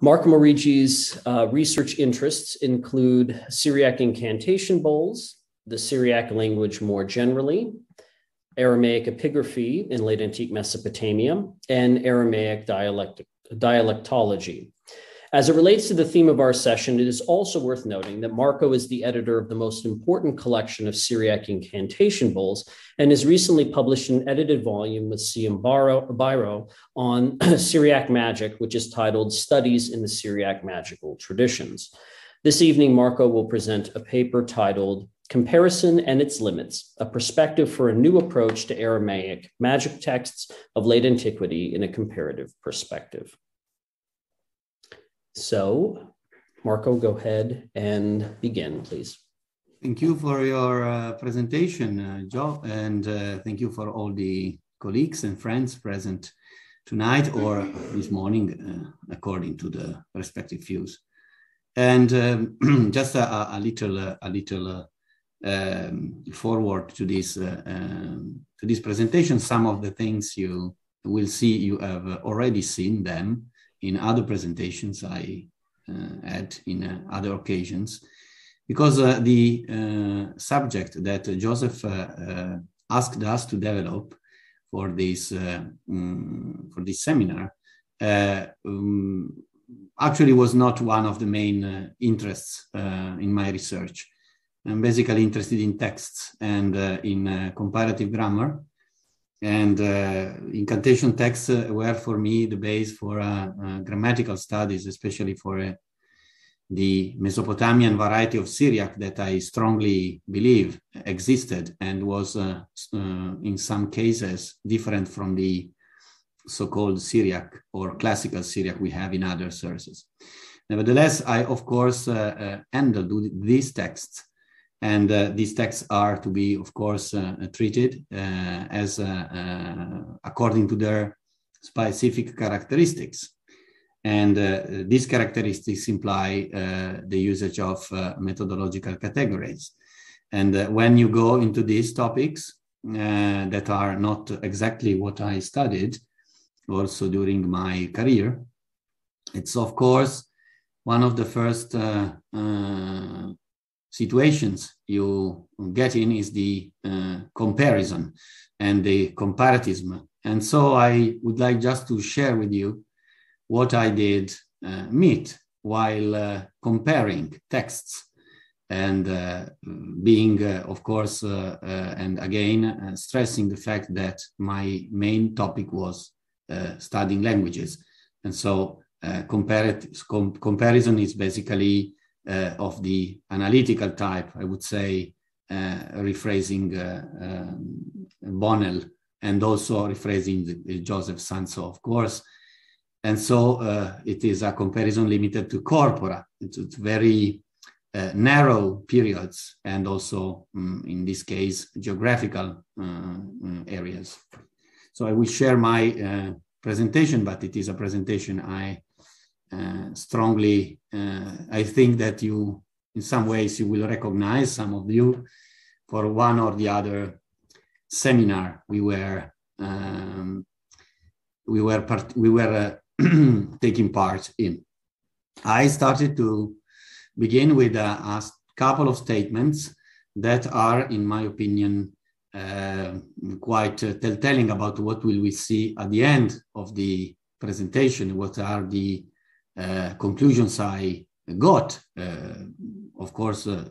Marco Moriggi's uh, research interests include Syriac incantation bowls, the Syriac language more generally, Aramaic epigraphy in late antique Mesopotamia, and Aramaic dialectic, dialectology. As it relates to the theme of our session, it is also worth noting that Marco is the editor of the most important collection of Syriac incantation bowls and has recently published an edited volume with Siam Bhayro on Syriac magic, which is titled Studies in the Syriac Magical Traditions. This evening, Marco will present a paper titled Comparison and Its Limits, a perspective for a new approach to Aramaic magic texts of late antiquity in a comparative perspective. So, Marco, go ahead and begin, please. Thank you for your uh, presentation, uh, Joe, and uh, thank you for all the colleagues and friends present tonight or this morning, uh, according to the respective views. And um, just a, a, little, uh, a little uh, um, forward to this um, to this presentation. Some of the things you will see, you have already seen them in other presentations I uh, had in uh, other occasions, because uh, the subject that Joseph asked us to develop for this um, for this seminar um, actually was not one of the main interests in my research. I'm basically interested in texts and in comparative grammar and uh, incantation texts uh, were for me the base for uh, uh grammatical studies, especially for uh, the Mesopotamian variety of Syriac that I strongly believe existed and was uh, in some cases different from the so-called Syriac or classical Syriac we have in other sources. Nevertheless, I of course handled these texts and uh, these texts are to be, of course, uh, treated uh, as uh, uh, according to their specific characteristics. And uh, these characteristics imply the usage of methodological categories. And when you go into these topics that are not exactly what I studied, also during my career, it's of course one of the first situations you get in is the uh, comparison and the comparatism. And so I would like just to share with you what I did uh, meet while uh, comparing texts and uh, being, uh, of course, uh, and again, stressing the fact that my main topic was studying languages. And so com comparison is basically uh, of the analytical type, I would say, uh, rephrasing uh, um, Bonnell and also rephrasing Joseph Sanzo, of course. And so uh, it is a comparison limited to corpora. It's, it's very uh, narrow periods and also, um, in this case, geographical uh, areas. So I will share my presentation, but it is a presentation I uh, strongly, uh, I think that you, in some ways, you will recognize some of you for one or the other seminar we were um, we were part, we were uh, taking part in. I started to begin with a, a, couple of statements that are, in my opinion, uh, quite uh, telltale about what will we see at the end of the presentation. What are the uh, conclusions I got, uh, of course, uh,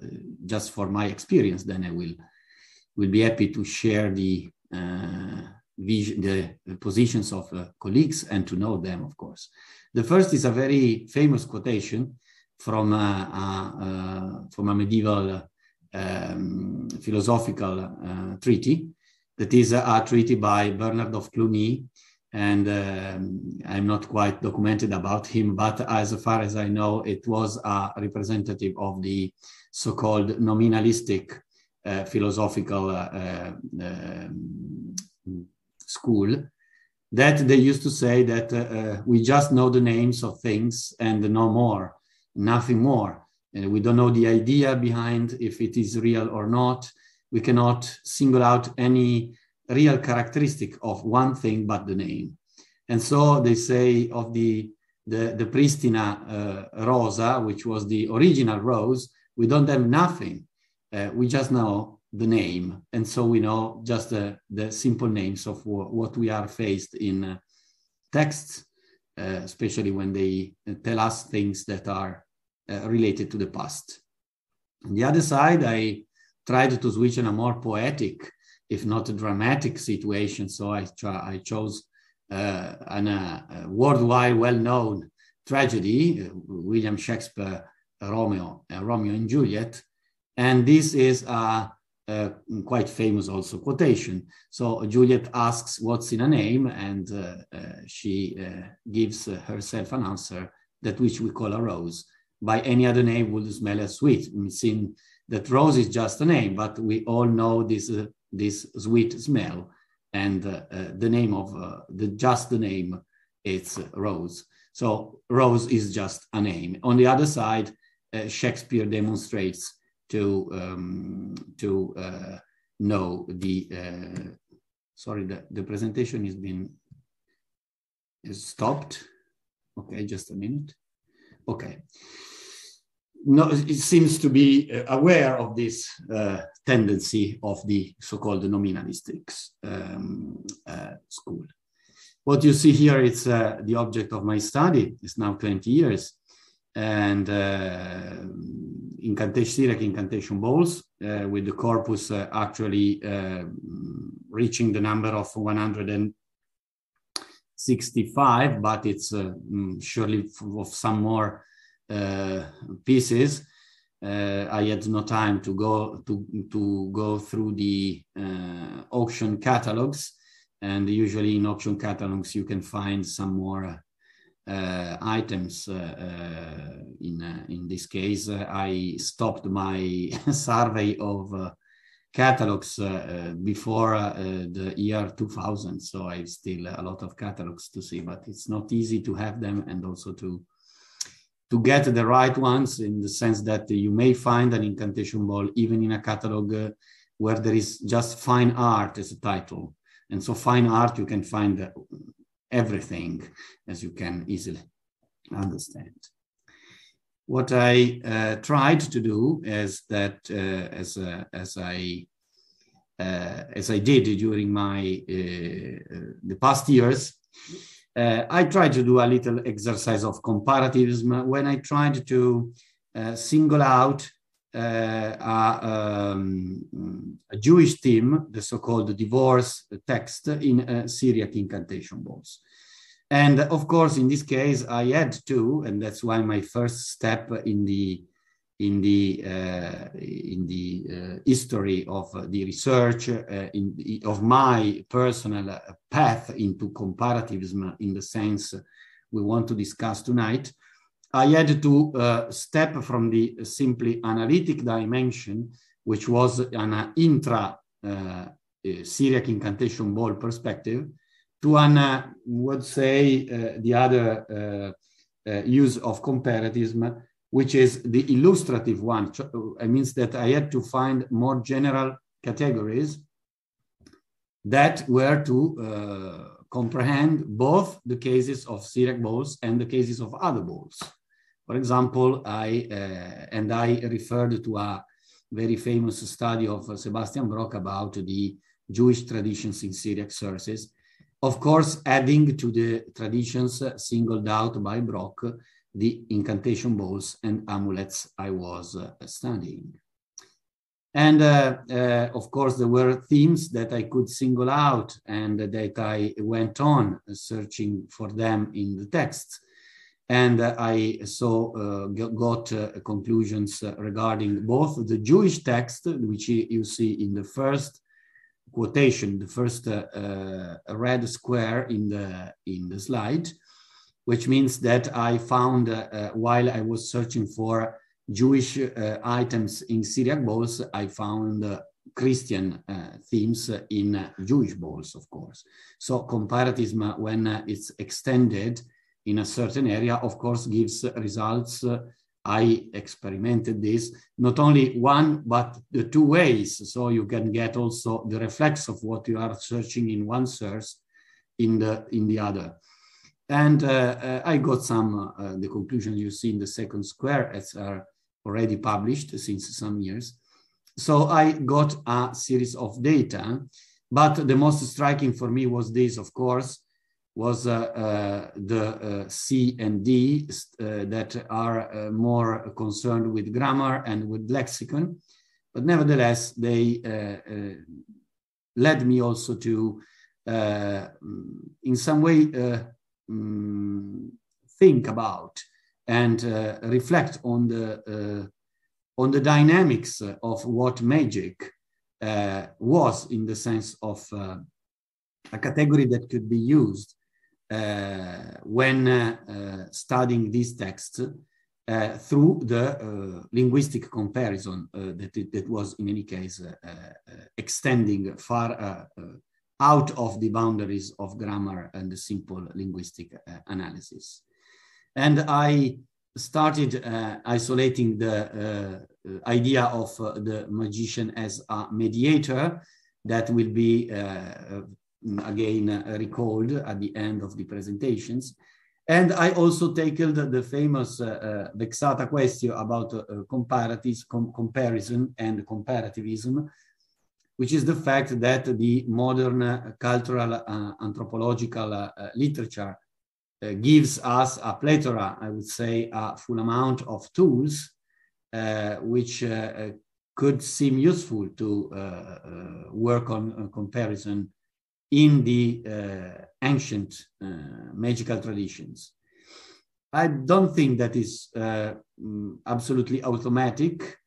just for my experience, then I will will be happy to share the vision, the positions of colleagues and to know them, of course. The first is a very famous quotation from a, from a medieval um, philosophical uh, treaty that is a, a, treaty by Bernard of Cluny and um, I'm not quite documented about him, but as far as I know, it was a representative of the so-called nominalistic uh, philosophical uh, uh, um, school that they used to say that uh, uh, we just know the names of things and no more, nothing more. And we don't know the idea behind if it is real or not. We cannot single out any real characteristic of one thing but the name. And so they say of the the, the Pristina uh, Rosa, which was the original rose, we don't have nothing. Uh, we just know the name. And so we know just the, the simple names of what we are faced in uh, texts, uh, especially when they tell us things that are uh, related to the past. On the other side, I tried to switch in a more poetic, if not a dramatic situation. So I, try, I chose uh, an, uh, worldwide well-known tragedy, uh, William Shakespeare, Romeo, Romeo and Juliet. And this is a, a, quite famous also quotation. So Juliet asks what's in a name and uh, uh, she uh, gives herself an answer that which we call a rose. By any other name would smell as sweet. We've seen that rose is just a name, but we all know this, this sweet smell and uh, uh, the name of uh, the just the name it's Rose. So Rose is just a name. On the other side, Shakespeare demonstrates to um, to know the sorry the, the presentation has been stopped okay just a minute okay no, it seems to be uh, aware of this uh, tendency of the so-called nominalistic um, uh, school. What you see here is uh, the object of my study. It's now 20 years. And uh, incantation, Syriac incantation bowls uh, with the corpus actually reaching the number of 165, but it's mm, surely of some more pieces. Uh, I had no time to go to to go through the uh, auction catalogs, and usually in auction catalogs you can find some more uh, items. Uh, uh, in in this case, I stopped my survey of catalogs before the year 2000, so I have still a lot of catalogs to see. But it's not easy to have them and also to to get the right ones in the sense that you may find an incantation ball even in a catalog uh, where there is just fine art as a title. And so fine art, you can find everything as you can easily understand. What I uh, tried to do is that uh, as, uh, as I uh, as I did during my uh, the past years, uh, I tried to do a little exercise of comparativism when I tried to uh, single out uh, a, um, a, Jewish theme, the so-called divorce text in uh, Syriac incantation bowls. And of course, in this case, I had to, and that's why my first step in the in the uh, in the uh, history of uh, the research uh, in, of my personal uh, path into comparativism in the sense we want to discuss tonight i had to uh, step from the simply analytic dimension which was an intra syriac incantation ball perspective to an uh, would say the other use of comparativism which is the illustrative one. It means that I had to find more general categories that were to uh, comprehend both the cases of Syriac bowls and the cases of other bowls. For example, I, uh, and I referred to a very famous study of Sebastian Brock about the Jewish traditions in Syriac sources. Of course, adding to the traditions singled out by Brock the incantation bowls and amulets I was uh, studying. And uh, uh, of course, there were themes that I could single out and that I went on searching for them in the text. And uh, I so uh, got uh, conclusions regarding both the Jewish text, which you see in the first quotation, the first red square in the, in the slide, which means that I found uh, uh, while I was searching for Jewish uh, items in Syriac bowls, I found uh, Christian themes in Jewish bowls, of course. So comparativism, when it's extended in a certain area, of course, gives results. I experimented this not only one, but the two ways. So you can get also the reflex of what you are searching in one source in the, in the other. And uh, uh, I got some, uh, the conclusion you see in the second square as are already published since some years. So I got a series of data, but the most striking for me was this, of course, was uh, uh, the uh, C and D that are more concerned with grammar and with lexicon. But nevertheless, they led me also to, in some way, um, think about and reflect on the on the dynamics of what magic uh, was in the sense of uh, a category that could be used uh, when uh, uh, studying these texts uh, through the linguistic comparison that, it, that was in any case extending far out of the boundaries of grammar and the simple linguistic analysis. And I started uh, isolating the uh, idea of uh, the magician as a mediator that will be uh, again uh, recalled at the end of the presentations. And I also tackled the famous uh, vexata question about comparatives, com comparison and comparativism, which is the fact that the modern cultural anthropological literature uh, gives us a plethora, I would say, a full amount of tools uh, which uh, could seem useful to work on comparison in the ancient magical traditions. I don't think that is mm, absolutely automatic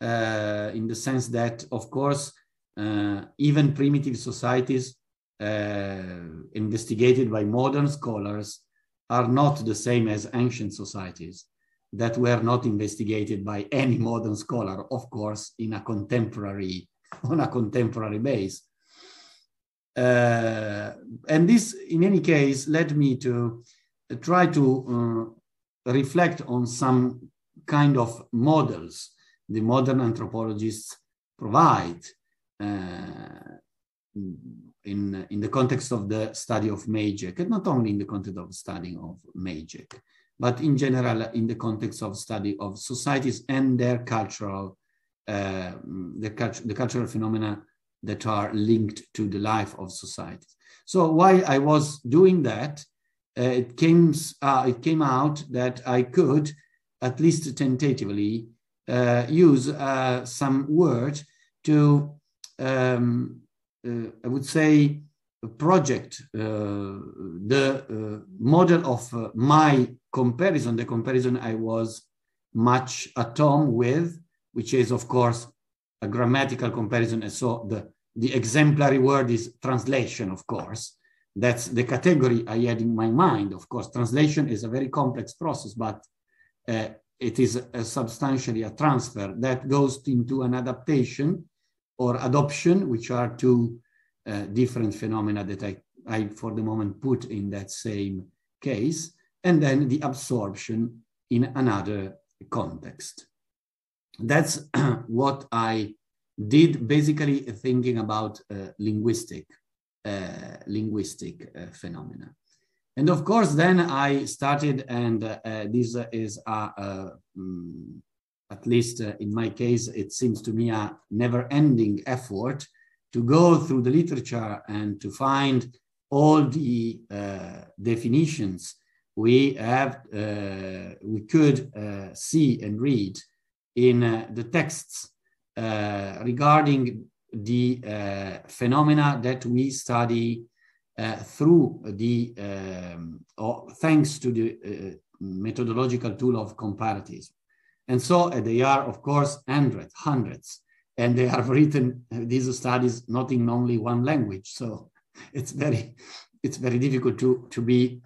uh, in the sense that, of course, uh, even primitive societies uh, investigated by modern scholars are not the same as ancient societies that were not investigated by any modern scholar, of course, in a contemporary, on a contemporary base. Uh, and this, in any case, led me to try to uh, reflect on some kind of models the modern anthropologists provide uh, in, in the context of the study of magic, and not only in the context of studying of magic, but in general in the context of study of societies and their cultural, uh, the, the cultural phenomena that are linked to the life of societies. So while I was doing that, uh, it came uh, it came out that I could, at least tentatively, uh, use uh, some word to um, uh, I would say, a project uh, the uh, model of my comparison, the comparison I was much at home with, which is, of course, a grammatical comparison. And so the, the exemplary word is translation, of course. That's the category I had in my mind. Of course, translation is a very complex process, but uh, it is a substantially a transfer that goes into an adaptation or adoption, which are two uh, different phenomena that I, I, for the moment, put in that same case, and then the absorption in another context. That's what I did, basically thinking about uh, linguistic, uh, linguistic uh, phenomena. And of course, then I started, and uh, this is a, um, at least uh, in my case, it seems to me a never ending effort to go through the literature and to find all the uh, definitions we have, uh, we could uh, see and read in uh, the texts uh, regarding the phenomena that we study through the, um, or thanks to the methodological tool of comparatives. And so uh, they are, of course, hundreds, hundreds, and they have written uh, these studies not in only one language. So it's very, it's very difficult to to be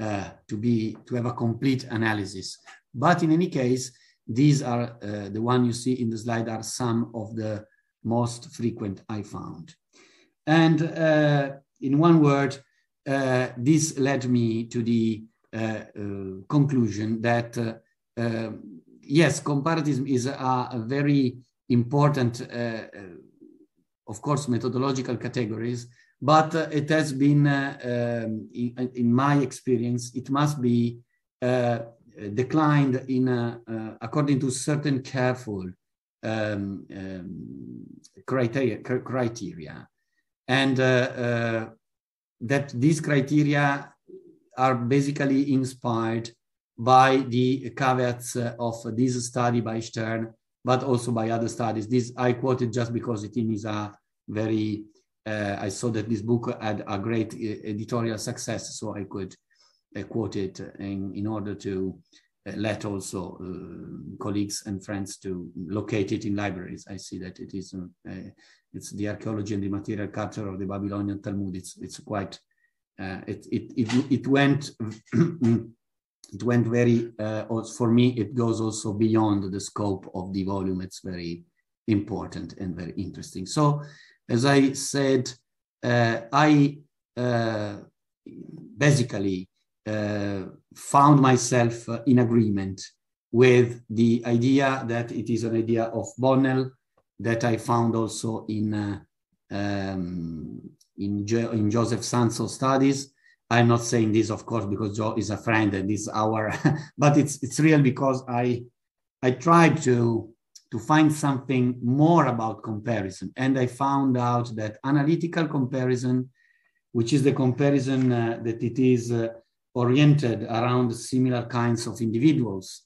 uh, to be to have a complete analysis. But in any case, these are uh, the one you see in the slide are some of the most frequent I found. And uh, in one word, uh, this led me to the conclusion that yes, comparatism is a, a very important, uh, uh, of course, methodological categories, but uh, it has been, uh, um, in, in, my experience, it must be declined in according to certain careful um, um, criteria, criteria. And that these criteria are basically inspired by the caveats of this study by Stern, but also by other studies. This I quoted just because it is a very, uh, I saw that this book had a great editorial success, so I could uh, quote it in, in order to uh, let also uh, colleagues and friends to locate it in libraries. I see that it is, uh, it's the archaeology and the material culture of the Babylonian Talmud. It's, it's quite, uh, it, it, it, it went it went very uh, for me it goes also beyond the scope of the volume. It's very important and very interesting. So as i said uh, i uh, basically uh, found myself uh, in agreement with the idea that it is an idea of bonnell that i found also in uh, um, in, jo- in joseph Sanzo's studies I'm not saying this, of course, because Joe is a friend and is our, but it's it's real because I I tried to to find something more about comparison, and I found out that analytical comparison, which is the comparison uh, that it is uh, oriented around similar kinds of individuals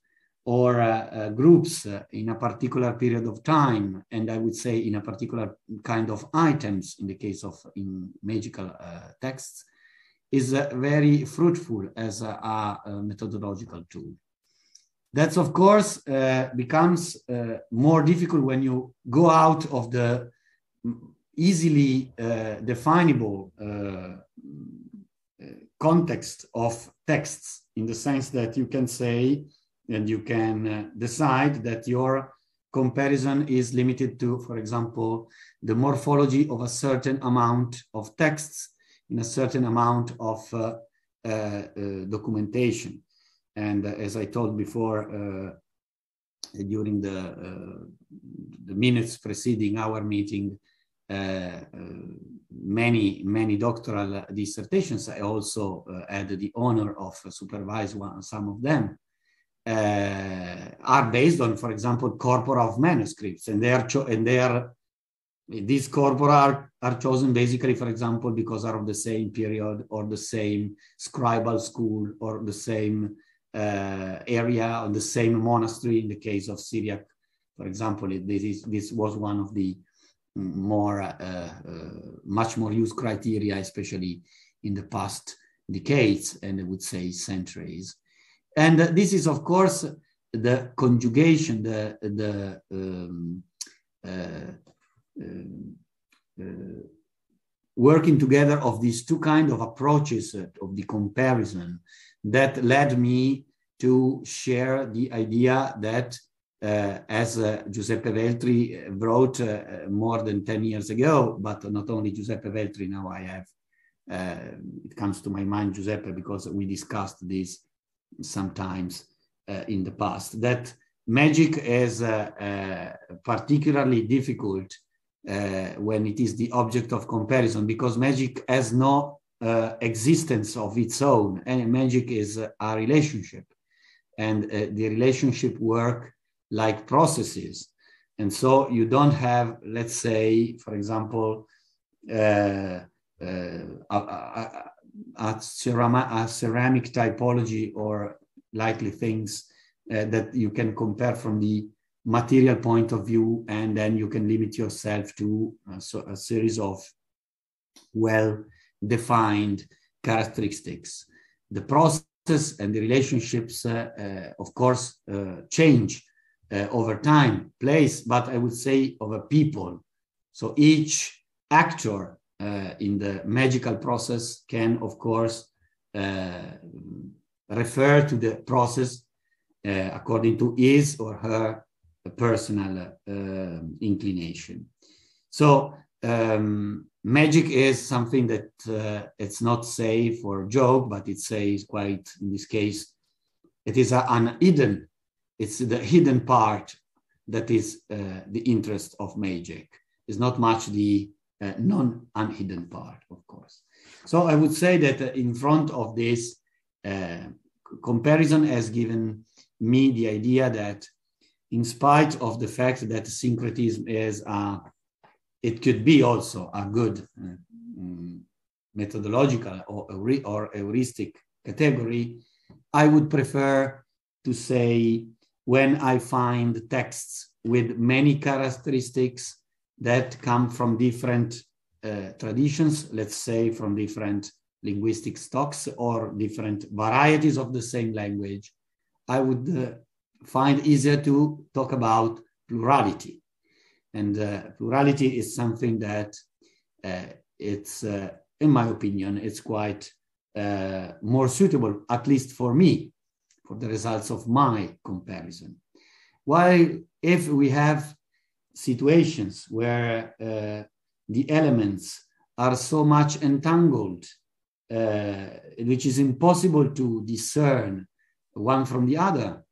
or uh, uh groups uh, in a particular period of time, and I would say in a particular kind of items in the case of in magical uh, texts is very fruitful as a, a, methodological tool. That's of course uh, becomes uh, more difficult when you go out of the easily uh, definable uh, context of texts in the sense that you can say and you can uh, decide that your comparison is limited to, for example, the morphology of a certain amount of texts in a certain amount of uh, uh, uh, documentation. And as I told before, during the, the minutes preceding our meeting, many, many doctoral dissertations, I also had the honor of supervising some of them. Uh, are based on, for example, corpora of manuscripts, and they are and they are these corpora are, are chosen basically, for example, because are of the same period or the same scribal school or the same uh, area or the same monastery. In the case of Syriac, for example, this, is, this was one of the more, uh, uh, much more used criteria, especially in the past decades and I would say centuries. And this is, of course, the conjugation, the, the um, uh, working together of these two kind of approaches uh, of the comparison that led me to share the idea that uh, as uh, Giuseppe Veltri wrote uh, more than 10 years ago, but not only Giuseppe Veltri, now I have, it comes to my mind Giuseppe because we discussed this sometimes in the past, that magic is particularly difficult uh, when it is the object of comparison because magic has no uh, existence of its own and magic is a relationship and uh, the relationship work like processes. And so you don't have let's say for example uh, uh, a, a, a, ceramic, a, ceramic typology or likely things uh, that you can compare from the material point of view, and then you can limit yourself to a, so a series of well defined characteristics. The process and the relationships, uh, uh, of course, uh, change uh, over time, place, but I would say over people. So each actor uh, in the magical process can, of course, uh, refer to the process according to his or her personal uh, inclination. So um, magic is something that uh, it's not safe or joke, but it says quite in this case, it is a, an hidden, it's the hidden part that is uh, the interest of magic. It's not much the uh, non-unhidden part, of course. So I would say that in front of this uh, comparison has given me the idea that in spite of the fact that syncretism is a, it could be also a good um, methodological or, or heuristic category, I would prefer to say when I find texts with many characteristics that come from different uh, traditions, let's say from different linguistic stocks or different varieties of the same language, I would uh, find easier to talk about plurality. And uh, plurality is something that uh, it's, uh, in my opinion, it's quite uh, more suitable, at least for me, for the results of my comparison. While if we have situations where uh, the elements are so much entangled, uh, which is impossible to discern one from the other.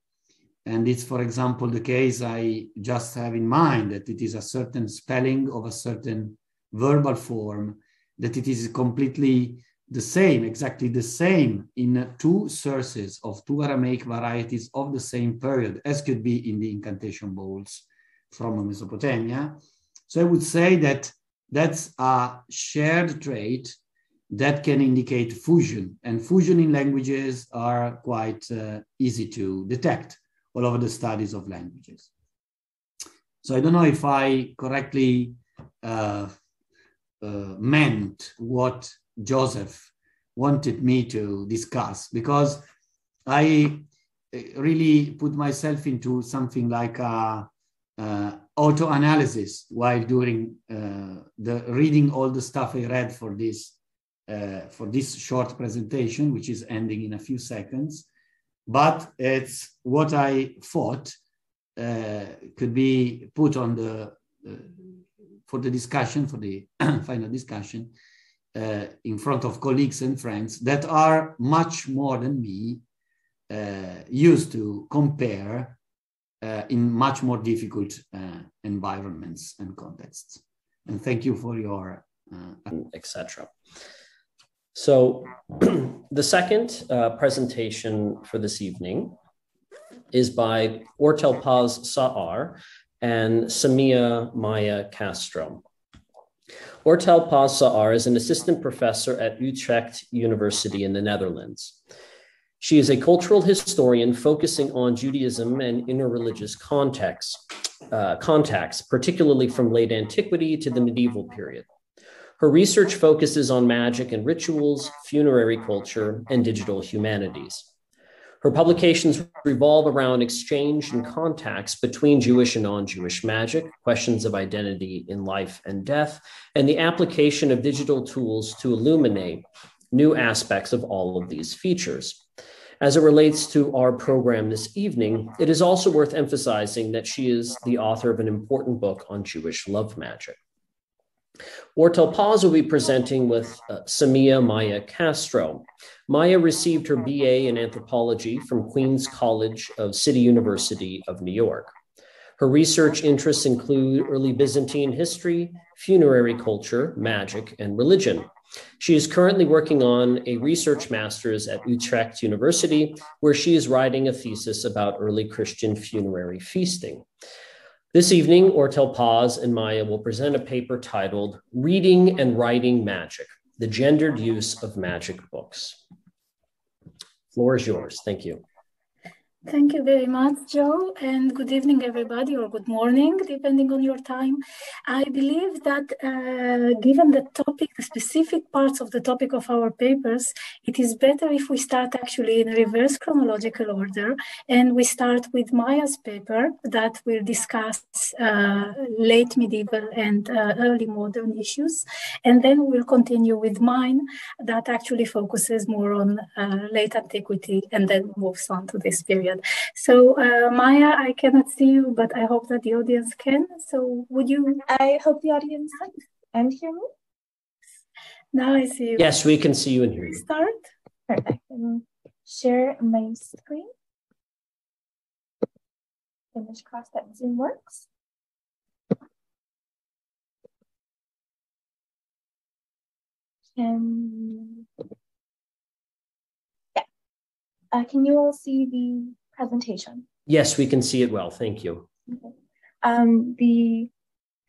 And it's, for example, the case I just have in mind that it is a certain spelling of a certain verbal form, that it is completely the same, exactly the same in two sources of two Aramaic varieties of the same period, as could be in the incantation bowls from Mesopotamia. So I would say that that's a shared trait that can indicate fusion, and fusion in languages are quite uh, easy to detect all over the studies of languages. So I don't know if I correctly uh, uh, meant what Joseph wanted me to discuss because I uh, really put myself into something like a, a auto analysis while doing uh, the reading all the stuff I read for this uh, for this short presentation, which is ending in a few seconds. But it's what I thought uh, could be put on the uh, for the discussion for the final discussion uh, in front of colleagues and friends that are much more than me uh, used to compare uh, in much more difficult uh, environments and contexts. And thank you for your etc. So the second uh, presentation for this evening is by Ortal-Paz Saar and Samia Mya Castro. Ortal-Paz Saar is an assistant professor at Utrecht University in the Netherlands. She is a cultural historian focusing on Judaism and interreligious contexts, uh, contacts, particularly from late antiquity to the medieval period. Her research focuses on magic and rituals, funerary culture, and digital humanities. Her publications revolve around exchange and contacts between Jewish and non Jewish magic, questions of identity in life and death, and the application of digital tools to illuminate new aspects of all of these features. As it relates to our program this evening, it is also worth emphasizing that she is the author of an important book on Jewish love magic. Ortal-Paz will be presenting with uh, Samia Mya Castro. Mya received her BA in anthropology from Queens College of City University of New York. Her research interests include early Byzantine history, funerary culture, magic, and religion. She is currently working on a research master's at Utrecht University, where she is writing a thesis about early Christian funerary feasting. This evening, Ortal-Paz and Mya will present a paper titled Reading and Writing Magic The Gendered Use of Magic Books. Floor is yours. Thank you. Thank you very much, Joe, and good evening, everybody, or good morning, depending on your time. I believe that uh, given the topic, the specific parts of the topic of our papers, it is better if we start actually in reverse chronological order, and we start with Mya's paper that will discuss uh, late medieval and uh, early modern issues, and then we'll continue with mine that actually focuses more on uh, late antiquity and then moves on to this period period. So uh, Mya, I cannot see you, but I hope that the audience can. So would you? I hope the audience can hear me. Now I see you. Yes, we can see you and hear you. Start. Perfect. share my screen. Fingers crossed that Zoom works. Can yeah. Uh, can you all see the presentation? Yes, we can see it well. Thank you. Okay. Um, the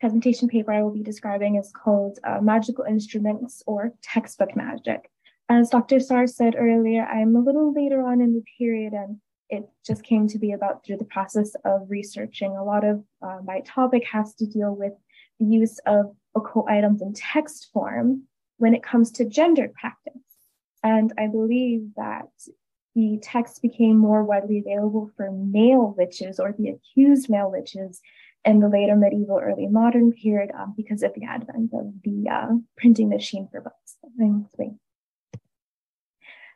presentation paper I will be describing is called uh, Magical Instruments or Textbook Magic. As Dr. Saar said earlier, I'm a little later on in the period and it just came to be about through the process of researching. A lot of uh, my topic has to deal with the use of occult items in text form when it comes to gendered practice. And I believe that the text became more widely available for male witches or the accused male witches in the later medieval, early modern period um, because of the advent of the uh, printing machine for books.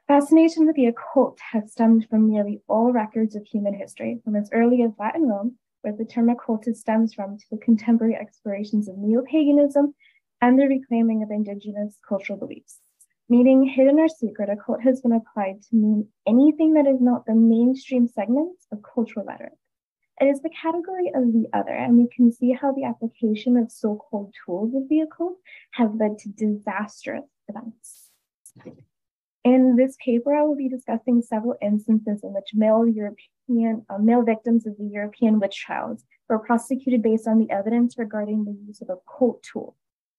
Fascination with the occult has stemmed from nearly all records of human history, from as early as Latin Rome, where the term occultist stems from, to the contemporary explorations of neo paganism and the reclaiming of indigenous cultural beliefs. Meaning hidden or secret, a occult has been applied to mean anything that is not the mainstream segments of cultural rhetoric. It is the category of the other, and we can see how the application of so called tools of the occult have led to disastrous events. In this paper, I will be discussing several instances in which male European uh, male victims of the European witch trials were prosecuted based on the evidence regarding the use of occult tools.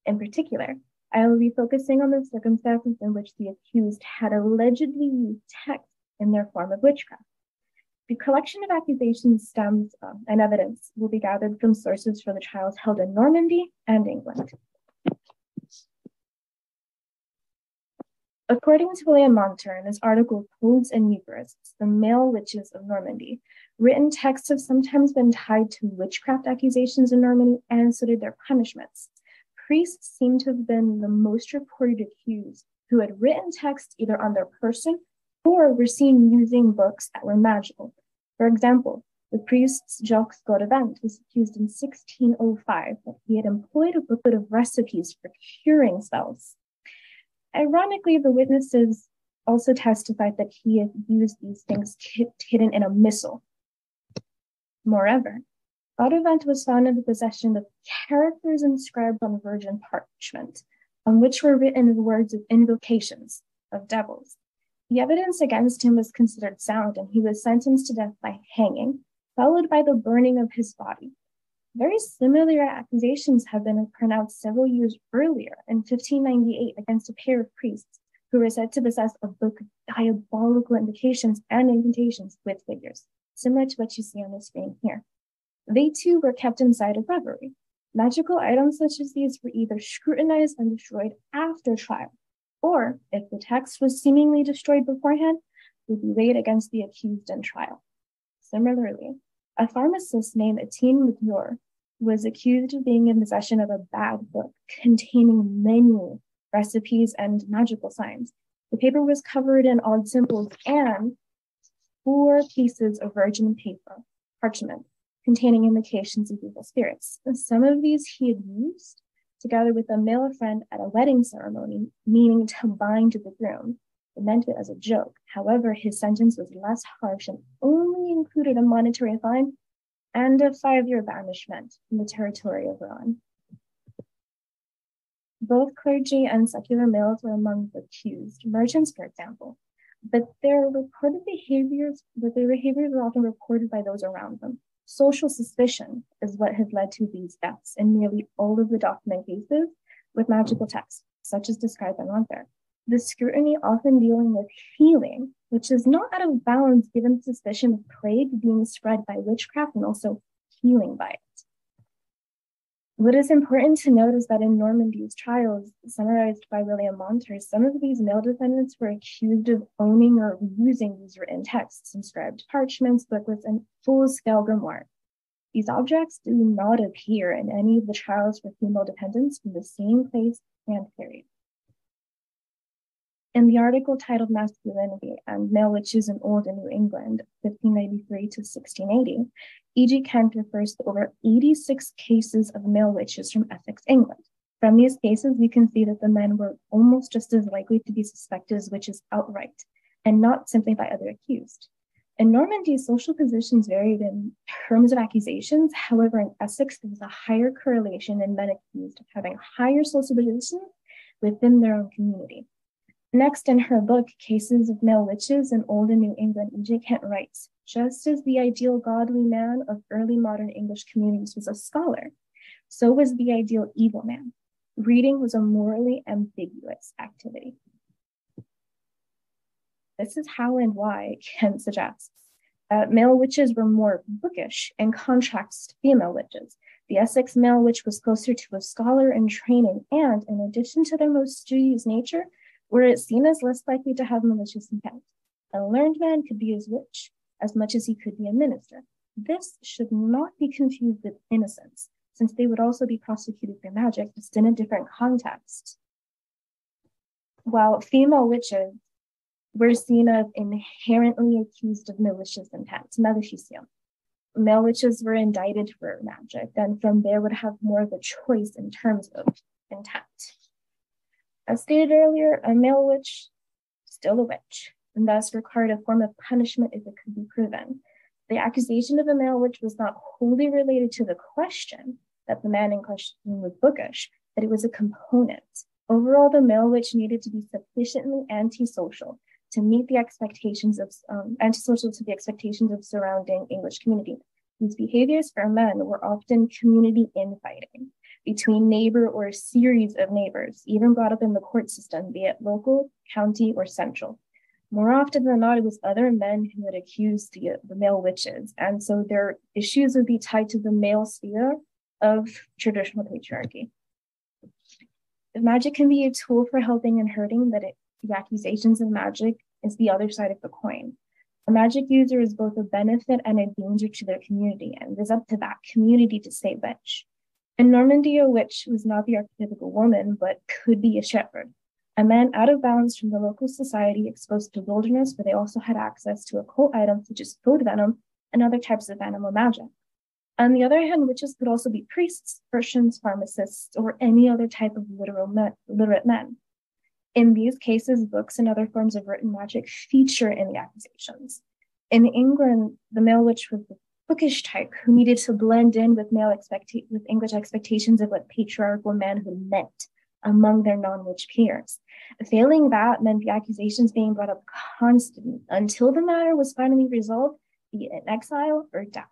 In particular, I will be focusing on the circumstances in which the accused had allegedly used text in their form of witchcraft. The collection of accusations stems uh, and evidence will be gathered from sources for the trials held in Normandy and England. According to William Monter in his article Toads and Eucharists, the Male Witches of Normandy, written texts have sometimes been tied to witchcraft accusations in Normandy and so did their punishments. Priests seem to have been the most reported accused who had written texts either on their person or were seen using books that were magical. For example, the priest Jacques Godevent was accused in 1605 that he had employed a booklet of recipes for curing spells. Ironically, the witnesses also testified that he had used these things hidden in a missal. Moreover, Godevent was found in the possession of characters inscribed on virgin parchment, on which were written the words of invocations of devils. The evidence against him was considered sound, and he was sentenced to death by hanging, followed by the burning of his body. Very similar accusations have been pronounced several years earlier in 1598 against a pair of priests who were said to possess a book of diabolical invocations and incantations with figures, similar to what you see on the screen here. They too were kept inside a breviary. Magical items such as these were either scrutinized and destroyed after trial, or if the text was seemingly destroyed beforehand, would be laid against the accused in trial. Similarly, a pharmacist named Etienne Latour was accused of being in possession of a bad book containing many recipes and magical signs. The paper was covered in odd symbols and four pieces of virgin paper, parchment, containing indications of evil spirits. Some of these he had used together with a male friend at a wedding ceremony, meaning to bind to the groom. It meant it as a joke. However, his sentence was less harsh and only included a monetary fine and a five year banishment from the territory of Rouen. Both clergy and secular males were among the accused, merchants, for example, but their reported behaviors, but their behaviors were often reported by those around them. Social suspicion is what has led to these deaths in nearly all of the document cases with magical texts, such as described by Monter. The scrutiny often dealing with healing, which is not out of bounds given suspicion of plague being spread by witchcraft and also healing by it. What is important to note is that in Normandy's trials, summarized by William Monter, some of these male defendants were accused of owning or using these written texts, inscribed parchments, booklets, and full-scale grimoire. These objects do not appear in any of the trials for female defendants from the same place and period. In the article titled Masculinity and Male Witches in Old and New England, 1593 to 1680, E.J. Kent refers to over 86 cases of male witches from Essex, England. From these cases, we can see that the men were almost just as likely to be suspected as witches outright, and not simply by other accused. In Normandy, social positions varied in terms of accusations. However, in Essex, there was a higher correlation in men accused of having higher social positions within their own community. Next, in her book, Cases of Male Witches in Old and New England, E.J. Kent writes Just as the ideal godly man of early modern English communities was a scholar, so was the ideal evil man. Reading was a morally ambiguous activity. This is how and why Kent suggests uh, male witches were more bookish in contrast to female witches. The Essex male witch was closer to a scholar in training, and in addition to their most studious nature, were it seen as less likely to have malicious intent. A learned man could be his witch as much as he could be a minister. This should not be confused with innocence, since they would also be prosecuted for magic, just in a different context. While female witches were seen as inherently accused of malicious intent, maleficium. Male witches were indicted for magic, and from there would have more of a choice in terms of intent. As stated earlier, a male witch, still a witch, and thus required a form of punishment if it could be proven. The accusation of a male witch was not wholly related to the question that the man in question was bookish, but it was a component. Overall, the male witch needed to be sufficiently antisocial to meet the expectations of um, antisocial to the expectations of surrounding English community. These behaviors for men were often community infighting between neighbor or a series of neighbors, even brought up in the court system, be it local, county, or central. More often than not, it was other men who would accuse the, the male witches. And so their issues would be tied to the male sphere of traditional patriarchy. If magic can be a tool for helping and hurting, that the accusations of magic is the other side of the coin. A magic user is both a benefit and a danger to their community, and it is up to that community to say which. In Normandy, a witch was not the archetypical woman, but could be a shepherd, a man out of bounds from the local society exposed to wilderness, where they also had access to occult items such as food venom and other types of animal magic. On the other hand, witches could also be priests, Persians, pharmacists, or any other type of literal men, literate men. In these cases, books and other forms of written magic feature in the accusations. In England, the male witch was the bookish type who needed to blend in with male expecta- with English expectations of what patriarchal manhood meant among their non-witch peers. Failing that meant the accusations being brought up constantly until the matter was finally resolved, be it in exile or death.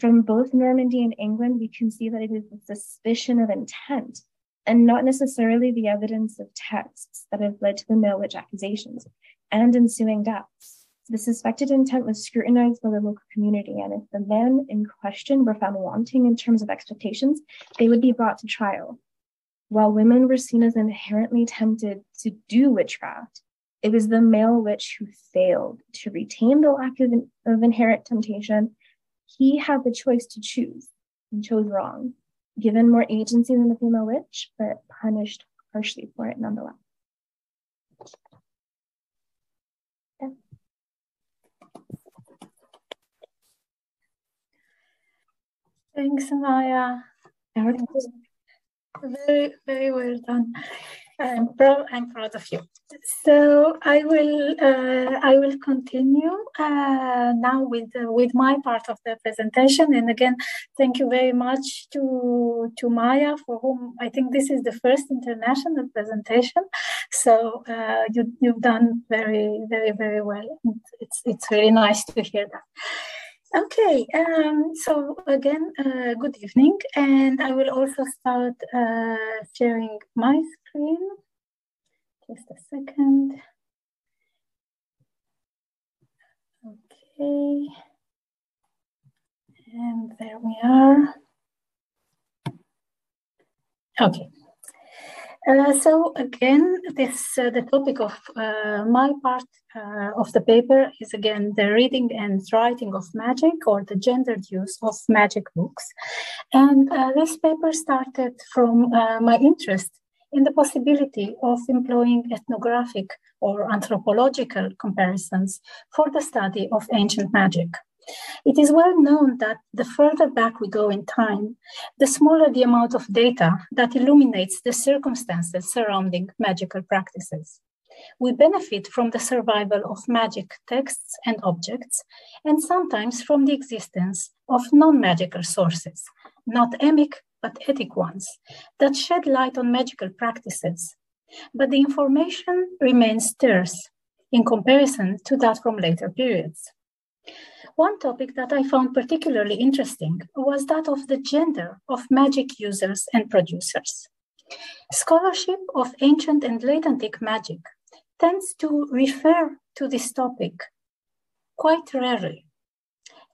From both Normandy and England, we can see that it is the suspicion of intent and not necessarily the evidence of texts that have led to the male witch accusations and ensuing deaths. The suspected intent was scrutinized by the local community, and if the men in question were found wanting in terms of expectations, they would be brought to trial. While women were seen as inherently tempted to do witchcraft, it was the male witch who failed to retain the lack of, of inherent temptation. He had the choice to choose and chose wrong, given more agency than the female witch, but punished harshly for it nonetheless. Thanks, Mya. Very, very well done. I'm proud, I'm proud of you. So I will, uh, I will continue uh, now with uh, with my part of the presentation. And again, thank you very much to to Mya, for whom I think this is the first international presentation. So uh, you you've done very, very, very well. It's it's really nice to hear that. Okay, um, so again, uh, good evening, and I will also start uh, sharing my screen. Just a second. Okay, and there we are. Okay. Uh, so again, this uh, the topic of uh, my part uh, of the paper is again the reading and writing of magic or the gendered use of magic books. And uh, this paper started from uh, my interest in the possibility of employing ethnographic or anthropological comparisons for the study of ancient magic. It is well known that the further back we go in time, the smaller the amount of data that illuminates the circumstances surrounding magical practices. We benefit from the survival of magic texts and objects, and sometimes from the existence of non magical sources, not emic but etic ones, that shed light on magical practices, but the information remains scarce in comparison to that from later periods. One topic that I found particularly interesting was that of the gender of magic users and producers. Scholarship of ancient and late antique magic tends to refer to this topic quite rarely.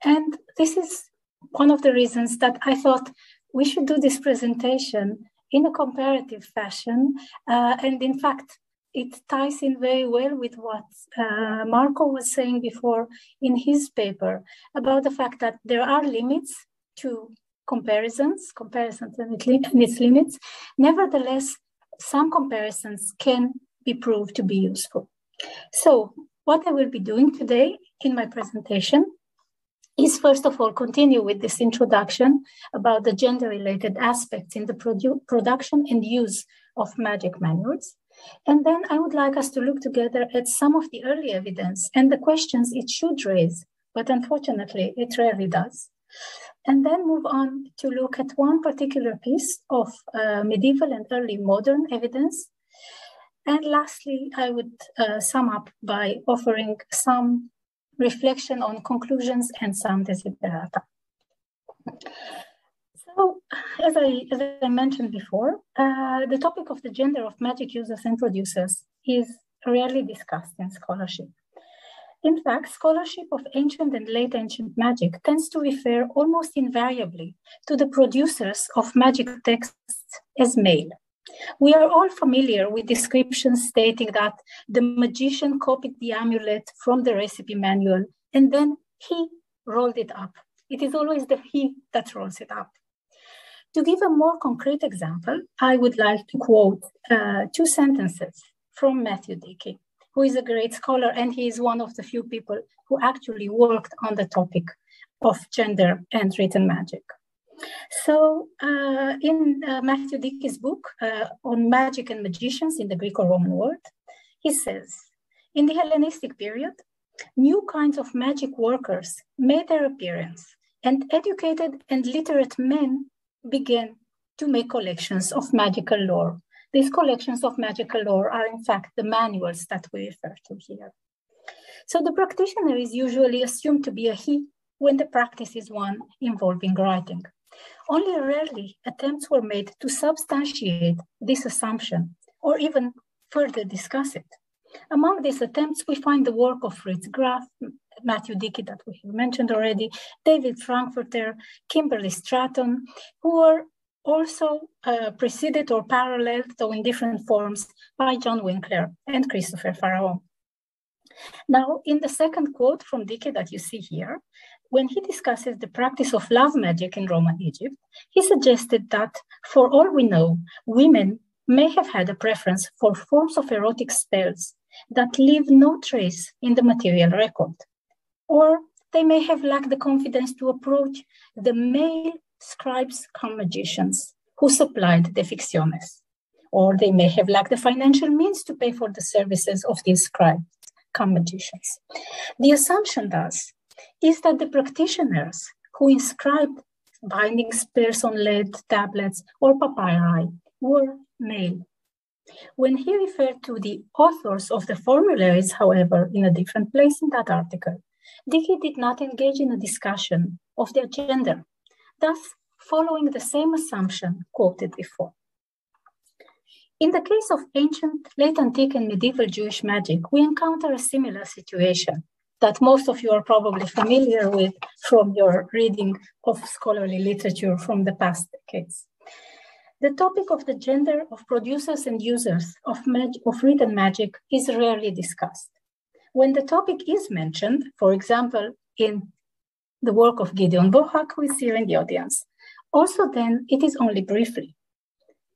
And this is one of the reasons that I thought we should do this presentation in a comparative fashion. Uh, and in fact, it ties in very well with what uh, Marco was saying before in his paper about the fact that there are limits to comparisons, comparisons and its limits. Nevertheless, some comparisons can be proved to be useful. So what I will be doing today in my presentation is first of all continue with this introduction about the gender related aspects in the produ production and use of magic manuals. And then I would like us to look together at some of the early evidence and the questions it should raise, but unfortunately it rarely does. And then move on to look at one particular piece of uh, medieval and early modern evidence. And lastly, I would uh, sum up by offering some reflection on conclusions and some desiderata. So, as I, as I mentioned before, uh, the topic of the gender of magic users and producers is rarely discussed in scholarship. In fact, scholarship of ancient and late ancient magic tends to refer almost invariably to the producers of magic texts as male. We are all familiar with descriptions stating that the magician copied the amulet from the recipe manual and then he rolled it up. It is always the he that rolls it up. To give a more concrete example, I would like to quote uh, two sentences from Matthew Dickey, who is a great scholar and he is one of the few people who actually worked on the topic of gender and written magic. So, uh, in uh, Matthew Dickey's book uh, on magic and magicians in the Greek or Roman world, he says In the Hellenistic period, new kinds of magic workers made their appearance, and educated and literate men began to make collections of magical lore. These collections of magical lore are, in fact, the manuals that we refer to here. So, the practitioner is usually assumed to be a he when the practice is one involving writing. Only rarely attempts were made to substantiate this assumption or even further discuss it. Among these attempts, we find the work of Fritz Graf, Matthew Dickey, that we have mentioned already, David Frankfurter, Kimberly Stratton, who were also uh, preceded or paralleled, though in different forms, by John Winkler and Christopher Faraone. Now, in the second quote from Dickey that you see here, when he discusses the practice of love magic in Roman Egypt, he suggested that, for all we know, women may have had a preference for forms of erotic spells that leave no trace in the material record. Or they may have lacked the confidence to approach the male scribes come magicians who supplied the defixiones. Or they may have lacked the financial means to pay for the services of these scribes come magicians. The assumption, thus, is that the practitioners who inscribed binding spells on lead tablets or papyri were male. When he referred to the authors of the formularies, however, in a different place in that article, Dickey did not engage in a discussion of their gender, thus following the same assumption quoted before. In the case of ancient, late antique, and medieval Jewish magic, we encounter a similar situation that most of you are probably familiar with from your reading of scholarly literature from the past decades. The topic of the gender of producers and users of, mag- of written magic is rarely discussed. When the topic is mentioned, for example, in the work of Gideon Bohak, who is here in the audience, also then it is only briefly.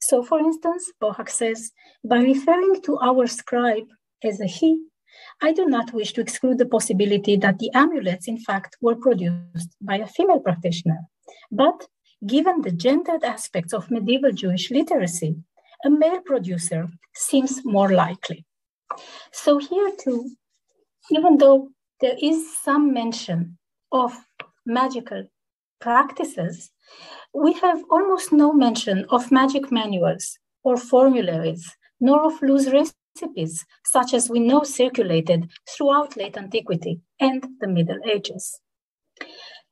So, for instance, Bohak says, by referring to our scribe as a he, I do not wish to exclude the possibility that the amulets, in fact, were produced by a female practitioner. But given the gendered aspects of medieval Jewish literacy, a male producer seems more likely. So, here too, even though there is some mention of magical practices, we have almost no mention of magic manuals or formularies nor of loose recipes, such as we know circulated throughout late antiquity and the Middle Ages.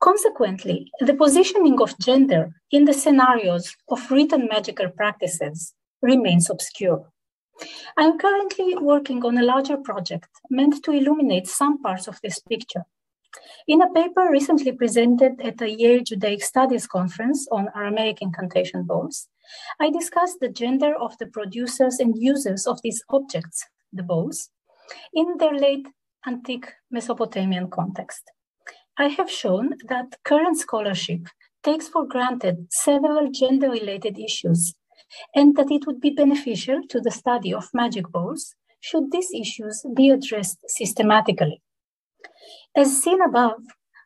Consequently, the positioning of gender in the scenarios of written magical practices remains obscure. I am currently working on a larger project meant to illuminate some parts of this picture. In a paper recently presented at the Yale Judaic Studies Conference on Aramaic incantation bowls, I discussed the gender of the producers and users of these objects, the bowls, in their late antique Mesopotamian context. I have shown that current scholarship takes for granted several gender related issues and that it would be beneficial to the study of magic bowls should these issues be addressed systematically. As seen above,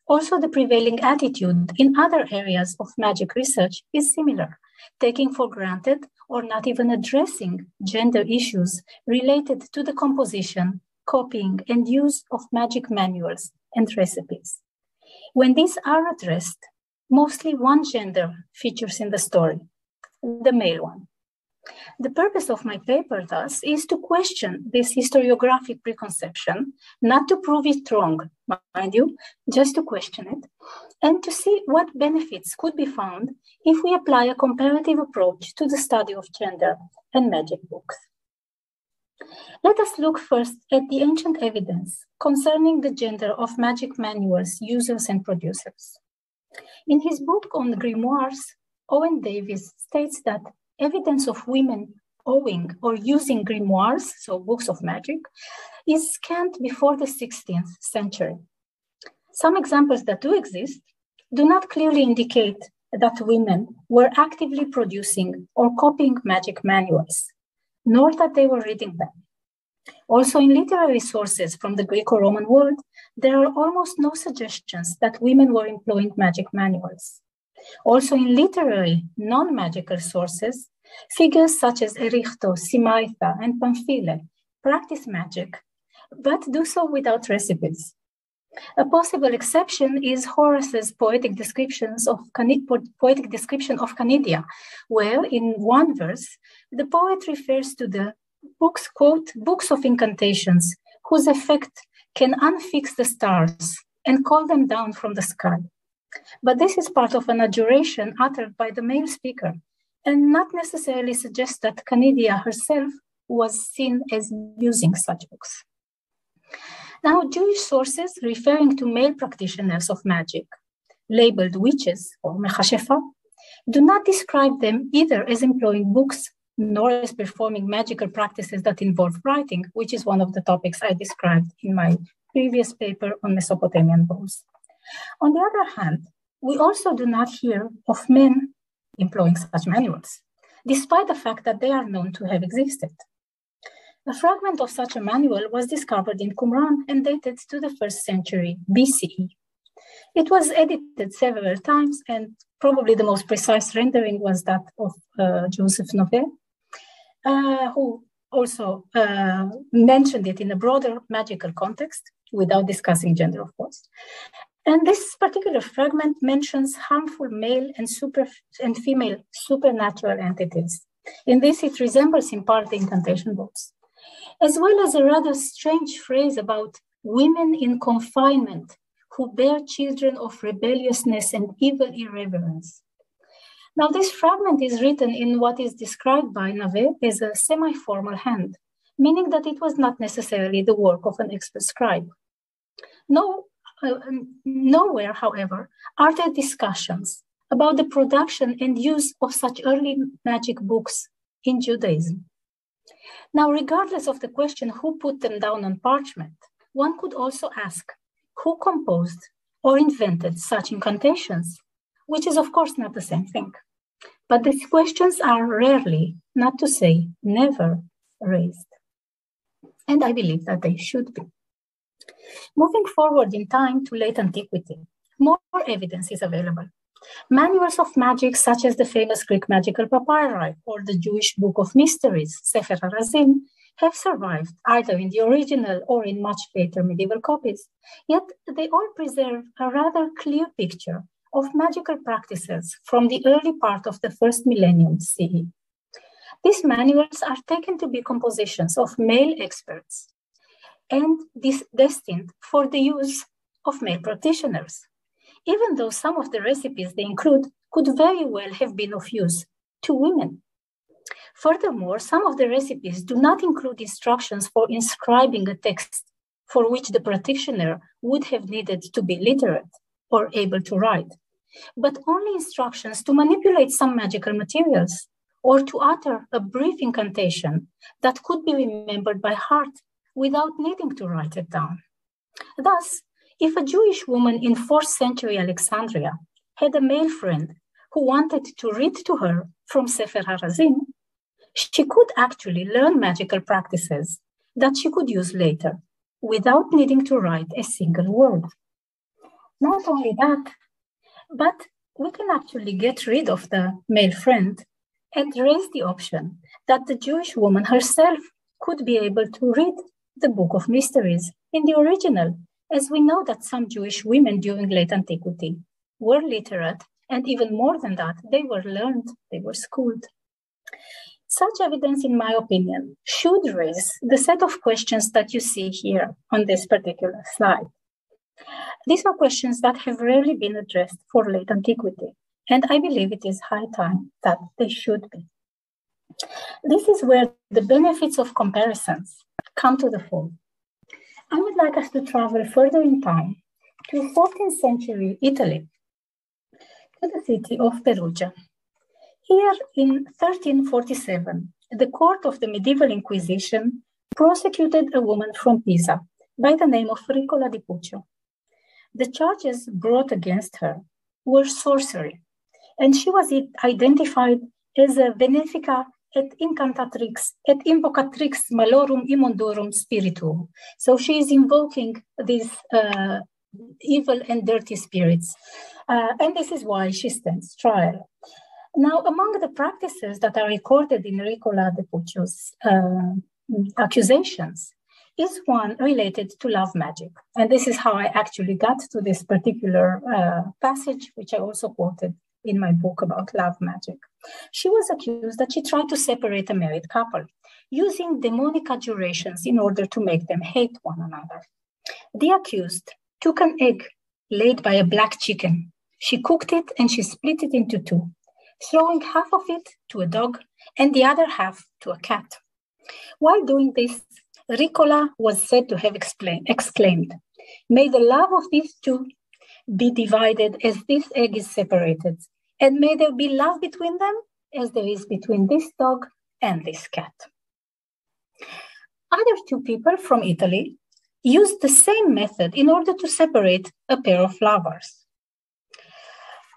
also the prevailing attitude in other areas of magic research is similar, taking for granted or not even addressing gender issues related to the composition, copying, and use of magic manuals and recipes. When these are addressed, mostly one gender features in the story, the male one. The purpose of my paper, thus, is to question this historiographic preconception, not to prove it wrong, mind you, just to question it, and to see what benefits could be found if we apply a comparative approach to the study of gender and magic books. Let us look first at the ancient evidence concerning the gender of magic manuals, users, and producers. In his book on grimoires, Owen Davies states that evidence of women owing or using grimoires, so books of magic, is scant before the 16th century. Some examples that do exist do not clearly indicate that women were actively producing or copying magic manuals, nor that they were reading them. Also, in literary sources from the Greek or Roman world, there are almost no suggestions that women were employing magic manuals. Also, in literary, non magical sources, figures such as Erictho, Simaitha, and Pamphile practice magic, but do so without recipes. A possible exception is Horace's poetic descriptions of poetic description of Canidia, where in one verse the poet refers to the books, quote, books of incantations, whose effect can unfix the stars and call them down from the sky. But this is part of an adjuration uttered by the male speaker, and not necessarily suggests that Canidia herself was seen as using such books. Now, Jewish sources referring to male practitioners of magic, labeled witches or mechashefa, do not describe them either as employing books nor as performing magical practices that involve writing, which is one of the topics I described in my previous paper on Mesopotamian bowls. On the other hand, we also do not hear of men employing such manuals, despite the fact that they are known to have existed. A fragment of such a manual was discovered in Qumran and dated to the first century BCE. It was edited several times, and probably the most precise rendering was that of uh, Joseph Naveh, uh, who also uh, mentioned it in a broader magical context without discussing gender, of course. And this particular fragment mentions harmful male and, super, and female supernatural entities. In this, it resembles in part the incantation books, as well as a rather strange phrase about women in confinement who bear children of rebelliousness and evil irreverence. Now, this fragment is written in what is described by Naveh as a semi formal hand, meaning that it was not necessarily the work of an expert scribe. No Uh, um, nowhere, however, are there discussions about the production and use of such early magic books in Judaism. Now, regardless of the question who put them down on parchment, one could also ask who composed or invented such incantations, which is, of course, not the same thing. But these questions are rarely, not to say never, raised. And I believe that they should be. Moving forward in time to late antiquity, more evidence is available. Manuals of magic, such as the famous Greek magical papyri or the Jewish Book of Mysteries, Sefer HaRazim, have survived either in the original or in much later medieval copies, yet they all preserve a rather clear picture of magical practices from the early part of the first millennium CE. These manuals are taken to be compositions of male experts and this destined for the use of male practitioners, even though some of the recipes they include could very well have been of use to women. Furthermore, some of the recipes do not include instructions for inscribing a text for which the practitioner would have needed to be literate or able to write, but only instructions to manipulate some magical materials or to utter a brief incantation that could be remembered by heart without needing to write it down. Thus, if a Jewish woman in 4th century Alexandria had a male friend who wanted to read to her from Sefer HaRazim, she could actually learn magical practices that she could use later without needing to write a single word. Not only that, but we can actually get rid of the male friend and raise the option that the Jewish woman herself could be able to read the Book of Mysteries in the original, as we know that some Jewish women during late antiquity were literate, and even more than that, they were learned, they were schooled. Such evidence, in my opinion, should raise the set of questions that you see here on this particular slide. These are questions that have rarely been addressed for late antiquity, and I believe it is high time that they should be. This is where the benefits of comparisons come to the fore. I would like us to travel further in time to 14th century Italy, to the city of Perugia. Here in 1347, the court of the medieval Inquisition prosecuted a woman from Pisa by the name of Ricola di Puccio. The charges brought against her were sorcery, and she was identified as a venefica et incantatrix et invocatrix malorum immundorum spiritum. So she is invoking these uh, evil and dirty spirits. Uh, and this is why she stands trial. Now, among the practices that are recorded in Ricola de Puccio's uh, accusations is one related to love magic. And this is how I actually got to this particular uh, passage, which I also quoted in my book about love magic. She was accused that she tried to separate a married couple using demonic adjurations in order to make them hate one another. The accused took an egg laid by a black chicken. She cooked it and she split it into two, throwing half of it to a dog and the other half to a cat. While doing this, Ricola was said to have explain, exclaimed, May the love of these two be divided as this egg is separated, and may there be love between them as there is between this dog and this cat. Other two people from Italy used the same method in order to separate a pair of lovers.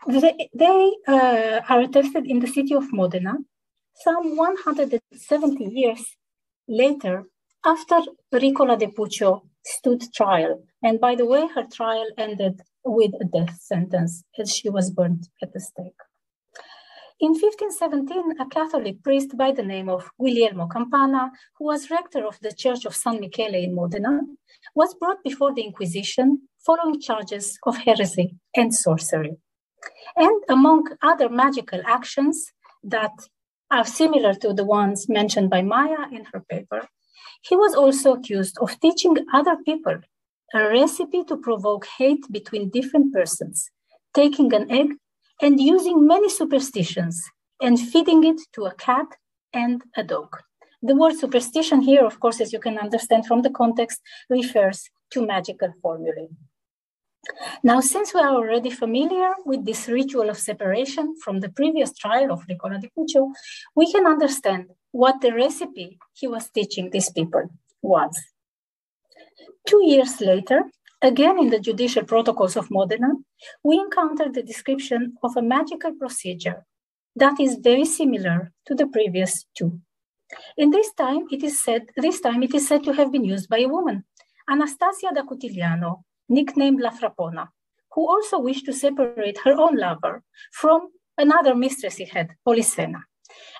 They, they uh, are attested in the city of Modena some 170 years later after Ricola de Puccio stood trial. And by the way, her trial ended with a death sentence as she was burned at the stake. In 1517, a Catholic priest by the name of Guglielmo Campana, who was rector of the Church of San Michele in Modena, was brought before the Inquisition following charges of heresy and sorcery. And among other magical actions that are similar to the ones mentioned by Mya in her paper, he was also accused of teaching other people a recipe to provoke hate between different persons, taking an egg and using many superstitions and feeding it to a cat and a dog. The word superstition here, of course, as you can understand from the context, refers to magical formulae. Now, since we are already familiar with this ritual of separation from the previous trial of Ricola di Puccio, we can understand what the recipe he was teaching these people was. Two years later, again in the judicial protocols of Modena, we encountered the description of a magical procedure that is very similar to the previous two. In this time, it is said, this time it is said to have been used by a woman, Anastasia da Cutigliano, nicknamed La Frappona, who also wished to separate her own lover from another mistress he had, Polissena.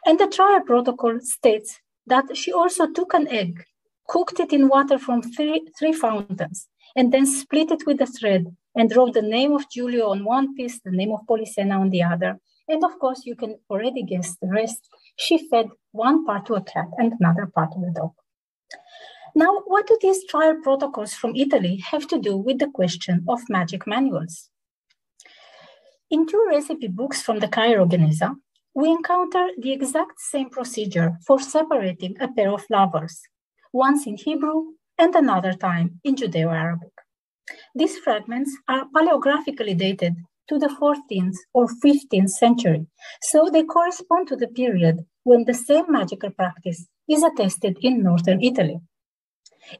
And the trial protocol states that she also took an egg, cooked it in water from three, three fountains, and then split it with a thread and wrote the name of Giulio on one piece, the name of Polissena on the other. And of course, you can already guess the rest. She fed one part to a cat and another part to a dog. Now, what do these trial protocols from Italy have to do with the question of magic manuals? In two recipe books from the Cairo we encounter the exact same procedure for separating a pair of lovers, once in Hebrew and another time in Judeo Arabic. These fragments are paleographically dated to the 14th or 15th century, so they correspond to the period when the same magical practice is attested in northern Italy.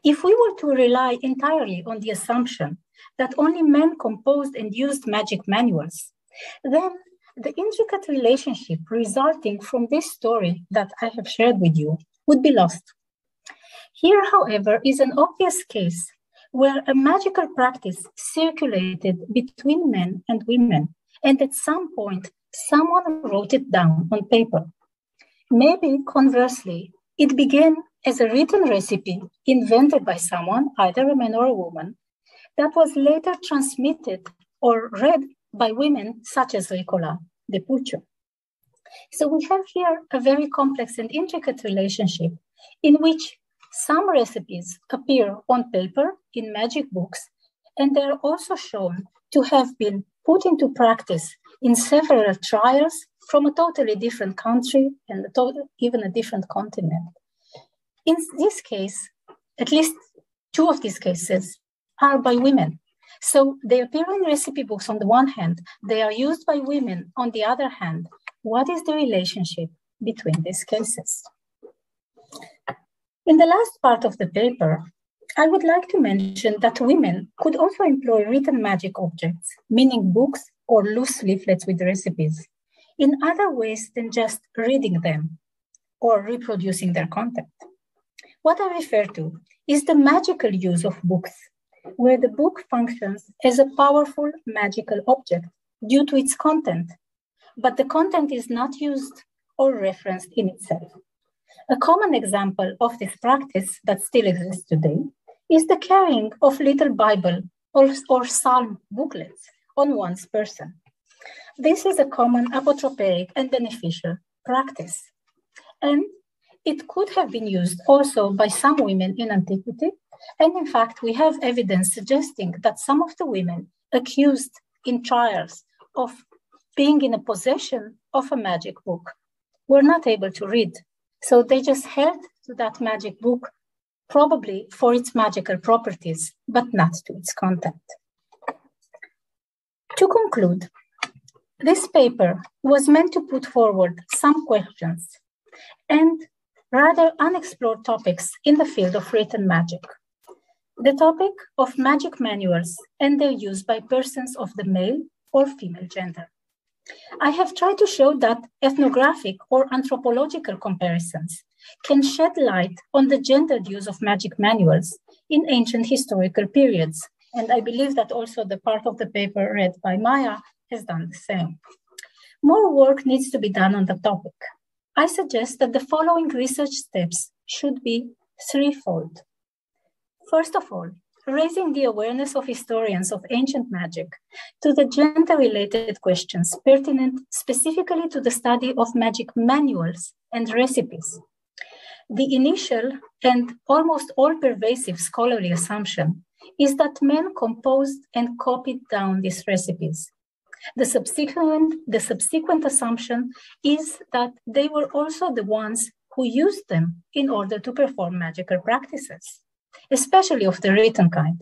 If we were to rely entirely on the assumption that only men composed and used magic manuals, then the intricate relationship resulting from this story that I have shared with you would be lost. Here, however, is an obvious case where a magical practice circulated between men and women, and at some point, someone wrote it down on paper. Maybe conversely, it began as a written recipe invented by someone, either a man or a woman, that was later transmitted or read by women such as Ricola de Puccio. So we have here a very complex and intricate relationship in which some recipes appear on paper in magic books, and they are also shown to have been put into practice in several trials from a totally different country and a even a different continent. In this case, at least two of these cases are by women. So they appear in recipe books on the one hand, they are used by women on the other hand. What is the relationship between these cases? In the last part of the paper, I would like to mention that women could also employ written magic objects, meaning books or loose leaflets with recipes, in other ways than just reading them or reproducing their content. What I refer to is the magical use of books, where the book functions as a powerful magical object due to its content, but the content is not used or referenced in itself. A common example of this practice that still exists today is the carrying of little Bible or, or psalm booklets on one's person. This is a common apotropaic and beneficial practice. And it could have been used also by some women in antiquity. And in fact, we have evidence suggesting that some of the women accused in trials of being in a possession of a magic book were not able to read. So they just held to that magic book, probably for its magical properties, but not to its content. To conclude, this paper was meant to put forward some questions and rather unexplored topics in the field of written magic. The topic of magic manuals and their use by persons of the male or female gender. I have tried to show that ethnographic or anthropological comparisons can shed light on the gendered use of magic manuals in ancient historical periods. And I believe that also the part of the paper read by Mya has done the same. More work needs to be done on the topic. I suggest that the following research steps should be threefold. First of all, raising the awareness of historians of ancient magic to the gender related questions pertinent specifically to the study of magic manuals and recipes. The initial and almost all pervasive scholarly assumption is that men composed and copied down these recipes the subsequent, the subsequent assumption is that they were also the ones who used them in order to perform magical practices, especially of the written kind.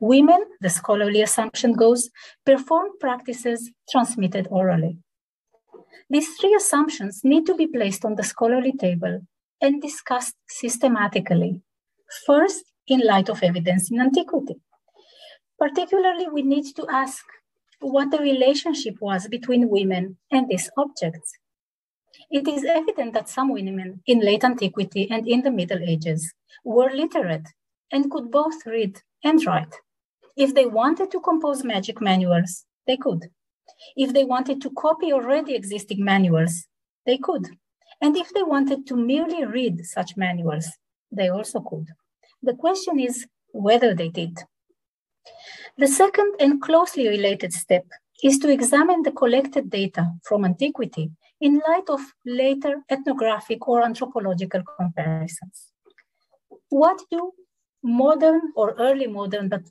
Women, the scholarly assumption goes, perform practices transmitted orally. These three assumptions need to be placed on the scholarly table and discussed systematically, first in light of evidence in antiquity. Particularly, we need to ask what the relationship was between women and these objects. It is evident that some women in late antiquity and in the Middle Ages were literate and could both read and write. If they wanted to compose magic manuals, they could. If they wanted to copy already existing manuals, they could. And if they wanted to merely read such manuals, they also could. The question is whether they did. The second and closely related step is to examine the collected data from antiquity in light of later ethnographic or anthropological comparisons. What do modern or early modern, but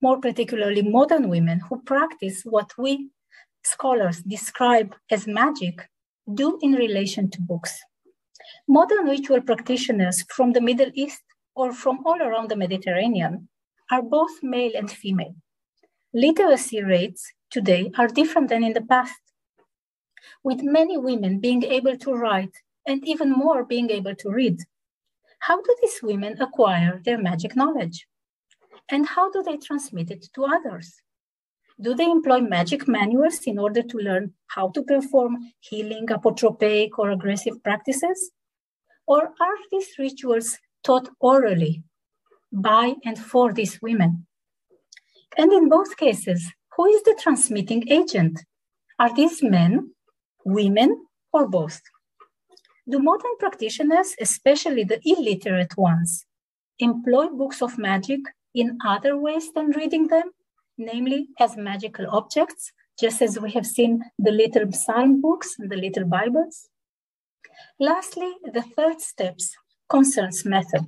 more particularly modern women who practice what we scholars describe as magic do in relation to books? Modern ritual practitioners from the Middle East or from all around the Mediterranean are both male and female. Literacy rates today are different than in the past, with many women being able to write and even more being able to read. How do these women acquire their magic knowledge? And how do they transmit it to others? Do they employ magic manuals in order to learn how to perform healing, apotropaic, or aggressive practices? Or are these rituals taught orally by and for these women? And in both cases, who is the transmitting agent? Are these men, women, or both? Do modern practitioners, especially the illiterate ones, employ books of magic in other ways than reading them, namely as magical objects, just as we have seen the little psalm books and the little Bibles? Lastly, the third steps concerns method.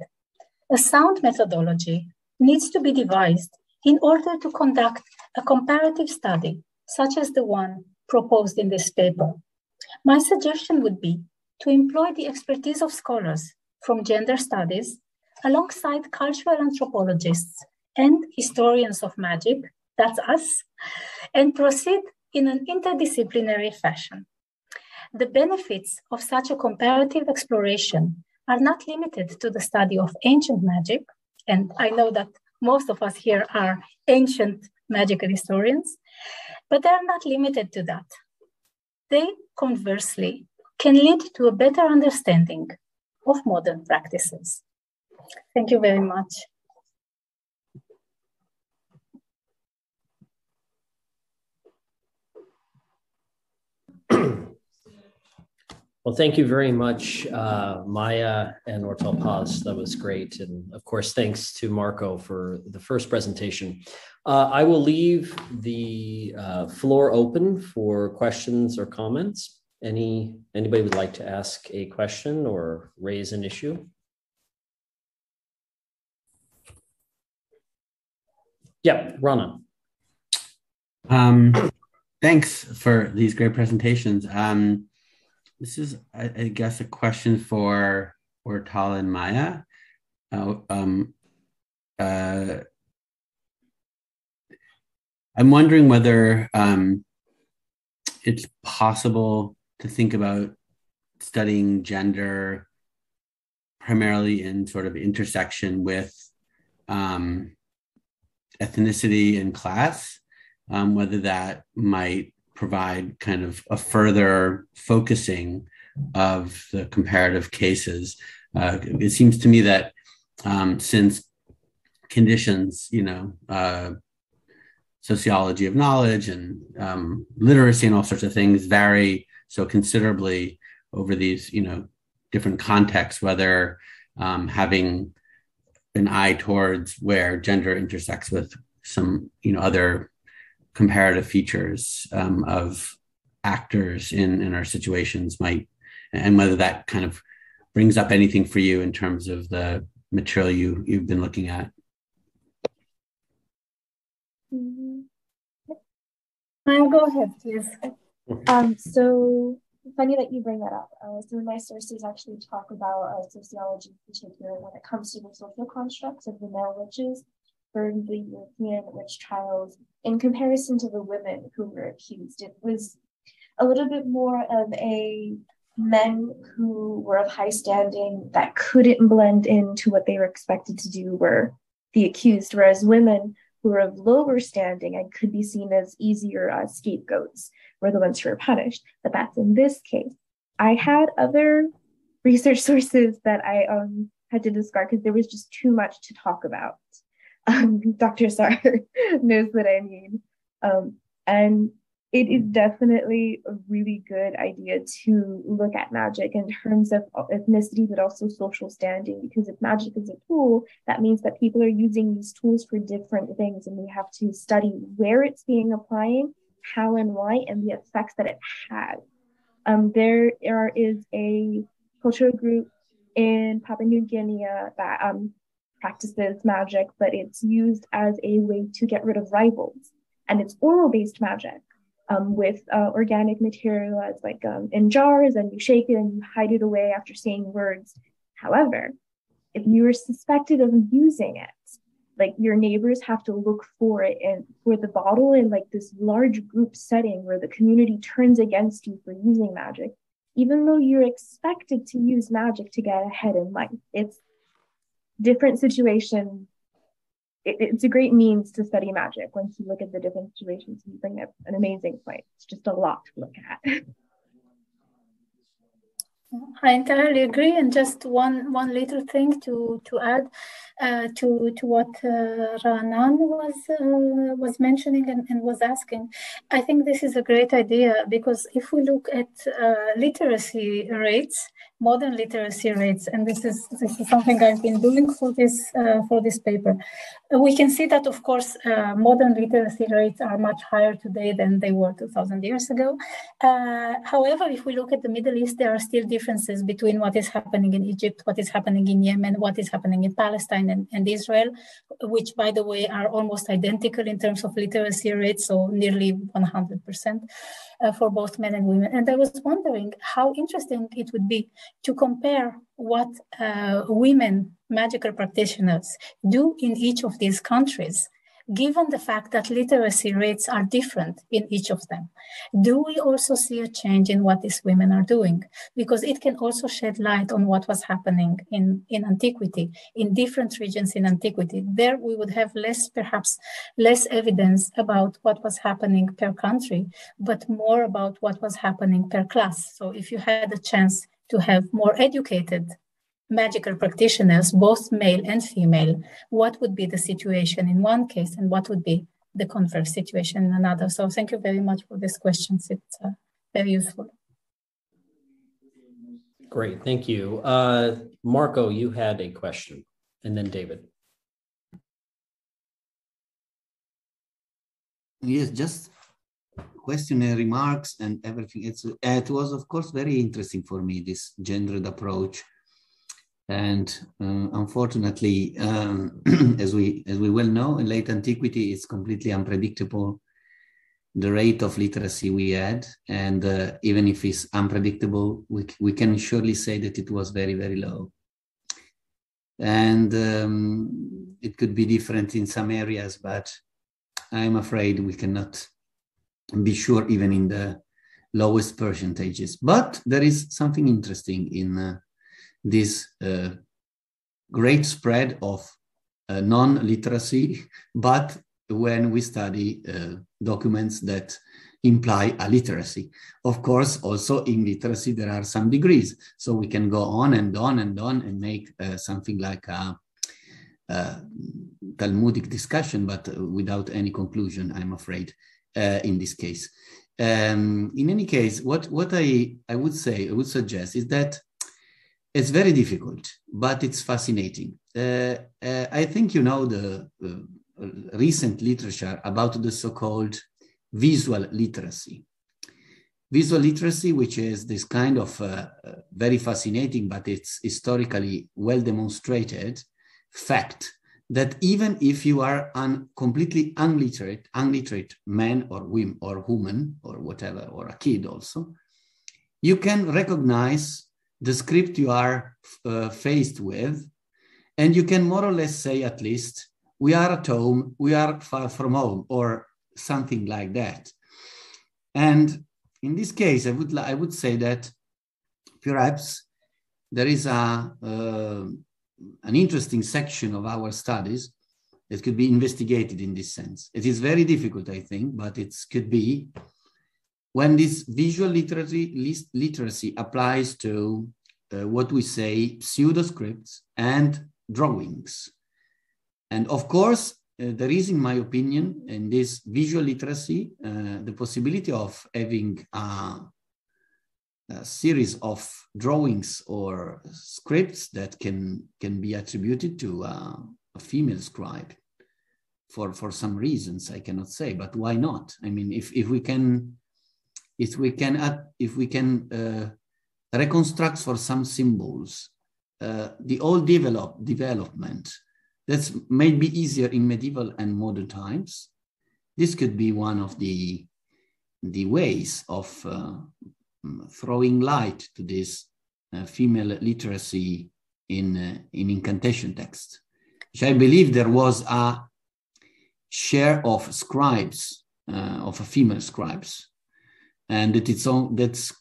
A sound methodology needs to be devised in order to conduct a comparative study, such as the one proposed in this paper. My suggestion would be to employ the expertise of scholars from gender studies alongside cultural anthropologists and historians of magic, that's us, and proceed in an interdisciplinary fashion. The benefits of such a comparative exploration are not limited to the study of ancient magic, and I know that most of us here are ancient magical historians, but they are not limited to that. They conversely can lead to a better understanding of modern practices. Thank you very much. Well, thank you very much, uh, Mya and Ortal Paz. That was great. And of course, thanks to Marco for the first presentation. Uh, I will leave the uh, floor open for questions or comments. Any anybody would like to ask a question or raise an issue? Yeah, Rana. Um, thanks for these great presentations. Um, this is, I, I, guess, a question for Ortal and Mya. Uh, um, uh, I'm wondering whether um, it's possible to think about studying gender primarily in sort of intersection with um, ethnicity and class, um, whether that might provide kind of a further focusing of the comparative cases. Uh, it seems to me that um, since conditions, you know, uh, sociology of knowledge and um, literacy and all sorts of things vary so considerably over these you know different contexts whether um, having an eye towards where gender intersects with some you know other comparative features um, of actors in in our situations might and whether that kind of brings up anything for you in terms of the material you you've been looking at mm-hmm. I'll go ahead please um, so funny that you bring that up. Uh, some of my sources actually talk about uh, sociology in particular when it comes to the social constructs of the male witches the European witch trials in comparison to the women who were accused. It was a little bit more of a men who were of high standing that couldn't blend into what they were expected to do were the accused, whereas women who were of lower standing and could be seen as easier uh, scapegoats were the ones who were punished. But that's in this case. I had other research sources that I um, had to discard because there was just too much to talk about. Um, Dr. Saar knows what I mean. Um, and it is definitely a really good idea to look at magic in terms of ethnicity, but also social standing. Because if magic is a tool, that means that people are using these tools for different things, and we have to study where it's being applying how and why, and the effects that it has. Um, there are, is a cultural group in Papua New Guinea that um, practices magic, but it's used as a way to get rid of rivals. And it's oral based magic um, with uh, organic material as like um, in jars, and you shake it and you hide it away after saying words. However, if you are suspected of using it, like your neighbors have to look for it and for the bottle in like this large group setting where the community turns against you for using magic even though you're expected to use magic to get ahead in life it's different situation it, it's a great means to study magic once you look at the different situations you bring up an amazing point. It's just a lot to look at. I entirely agree, and just one one little thing to to add uh, to to what uh, Ranan was uh, was mentioning and, and, was asking. I think this is a great idea because if we look at uh, literacy rates, modern literacy rates, and this is this is something I've been doing for this uh, for this paper. We can see that, of course, uh, modern literacy rates are much higher today than they were 2,000 years ago. Uh, however, if we look at the Middle East, there are still differences between what is happening in Egypt, what is happening in Yemen, what is happening in Palestine and, and Israel, which, by the way, are almost identical in terms of literacy rates, so nearly 100% uh, for both men and women. And I was wondering how interesting it would be to compare what uh, women magical practitioners do in each of these countries given the fact that literacy rates are different in each of them? Do we also see a change in what these women are doing? Because it can also shed light on what was happening in, in antiquity, in different regions in antiquity. There we would have less, perhaps less evidence about what was happening per country, but more about what was happening per class. So if you had a chance to have more educated magical practitioners, both male and female, what would be the situation in one case and what would be the converse situation in another. So thank you very much for these questions. It's uh, very useful. Great, thank you. Uh, Marco, you had a question, and then David. Yes, just questionnaire remarks and everything. It's, it was, of course, very interesting for me, this gendered approach and uh, unfortunately, um, as we as we well know, in late antiquity, it's completely unpredictable the rate of literacy we had, and uh, even if it's unpredictable, we we can surely say that it was very very low. And um, it could be different in some areas, but I'm afraid we cannot be sure even in the lowest percentages. But there is something interesting in. Uh, this uh, great spread of uh, non-literacy, but when we study uh, documents that imply a literacy. Of course, also in literacy, there are some degrees. So we can go on and on and on and make uh, something like a, a, Talmudic discussion, but without any conclusion, I'm afraid, uh, in this case. Um, in any case, what, what I, I would say, I would suggest is that it's very difficult, but it's fascinating. Uh, uh, I think you know the uh, recent literature about the so called visual literacy. Visual literacy, which is this kind of uh, very fascinating, but it's historically well demonstrated fact that even if you are un, completely unliterate, unliterate man or woman or woman or whatever, or a kid also, you can recognize the script you are uh, faced with, and you can more or less say at least, we are at home, we are far from home, or something like that. And in this case, I would, I would say that perhaps there is a, uh, an interesting section of our studies that could be investigated in this sense. It is very difficult, I think, but it could be when this visual literacy, literacy applies to uh, what we say pseudoscripts and drawings. And of course, uh, there is, in my opinion, in this visual literacy, uh, the possibility of having a, a, series of drawings or scripts that can, can be attributed to uh, a female scribe. for for some reasons I cannot say, but why not? I mean, if if we can, if we can add, if we can uh, reconstruct for some symbols uh, the old develop development that's maybe easier in medieval and modern times. This could be one of the the ways of uh, throwing light to this uh, female literacy in uh, in incantation text, which I believe there was a share of scribes uh, of female scribes, and that it's that's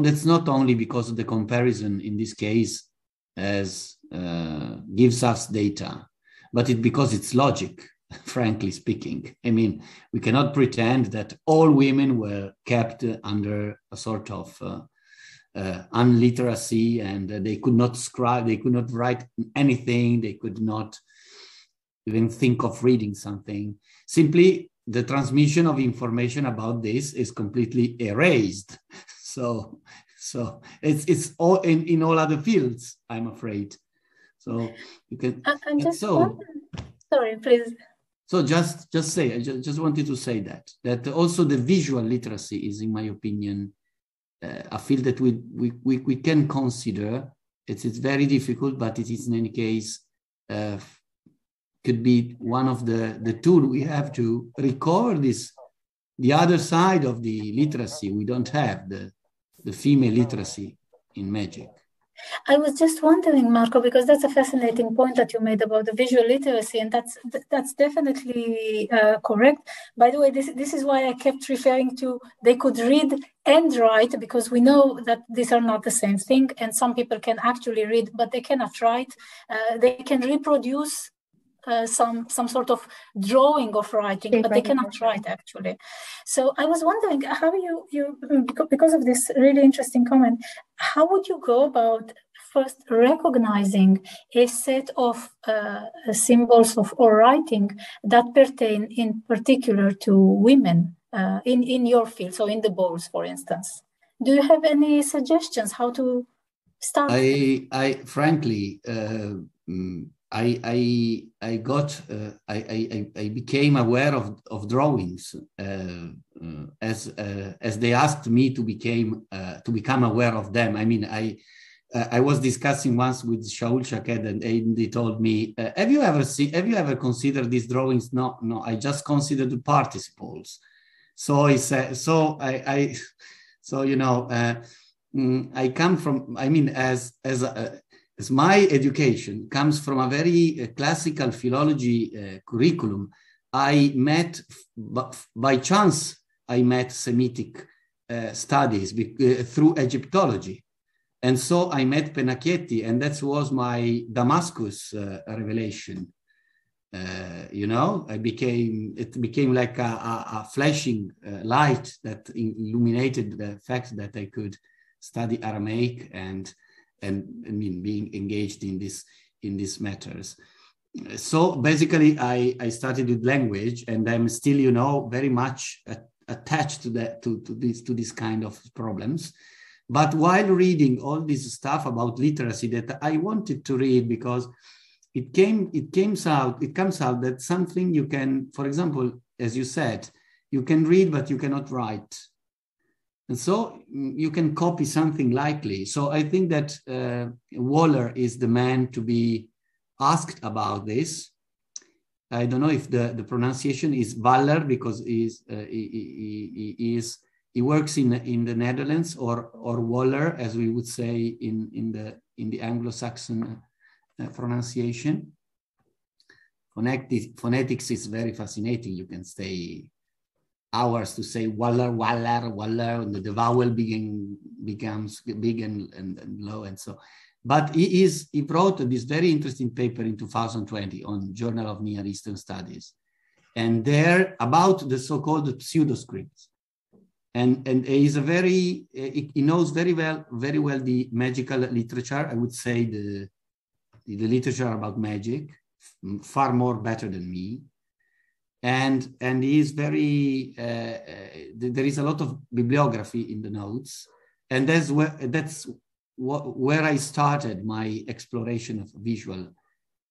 that's not only because of the comparison in this case as uh, gives us data, but it because it's logic. Frankly speaking, I mean, we cannot pretend that all women were kept under a sort of uh, uh, unliteracy and they could not scribe, they could not write anything, they could not even think of reading something. Simply, the transmission of information about this is completely erased. So, so it's it's all in, in all other fields. I'm afraid. So you can. And just so, sorry, please. So just just say I just, just wanted to say that that also the visual literacy is, in my opinion, uh, a field that we, we, we, we can consider. It's, it's very difficult, but it is in any case uh, could be one of the, the tool we have to recover this, the other side of the literacy we don't have, the, the female literacy in magic. I was just wondering, Marco, because that's a fascinating point that you made about the visual literacy, and that's that's definitely uh, correct. By the way, this this is why I kept referring to they could read and write because we know that these are not the same thing, and some people can actually read, but they cannot write. Uh, they can reproduce uh, some some sort of drawing of writing, but they cannot write actually. So I was wondering how you you because of this really interesting comment, how would you go about first recognizing a set of uh, symbols of or writing that pertain in particular to women uh, in in your field, so in the bowls, for instance. Do you have any suggestions how to start? I I frankly. Uh, mm, I I I got uh, I, I I became aware of of drawings uh, uh, as uh, as they asked me to became uh, to become aware of them. I mean I uh, I was discussing once with Shaul Shaked and he told me, "Have you ever seen? Have you ever considered these drawings?" No, no. I just considered the participles. So he said. So I I so you know. Mm, I come from, I mean, as as a, as my education comes from a very uh, classical philology uh, curriculum, I met, by chance, I met Semitic uh, studies uh, through Egyptology. And so I met Pennacchietti, and that was my Damascus uh, revelation. Uh, you know, I became, it became like a, a, a flashing light that illuminated the fact that I could study Aramaic and and I mean being engaged in this in these matters. So basically, I I started with language, and I'm still you know very much attached to that to to this to this kind of problems. But while reading all this stuff about literacy that I wanted to read because it came it comes out it comes out that something you can, for example, as you said, you can read but you cannot write and so mm, you can copy something likely. So I think that uh, Waller is the man to be asked about this. I don't know if the, the pronunciation is Waller because he's, uh, he, he, he, is, he works in, in the Netherlands or, or Waller, as we would say in, in, the, in the Anglo-Saxon uh, pronunciation. Phonetics, phonetics is very fascinating. You can stay hours to say waller, waller, waller, and the vowel begin, becomes big and, and, and, low and so. But he is he wrote this very interesting paper in 2020 on Journal of Near Eastern Studies, and there about the so-called pseudoscripts. And, and he is a very he knows very well very well the magical literature. I would say the the literature about magic far more better than me and and is very uh, uh there is a lot of bibliography in the notes and that's where that's where i started my exploration of visual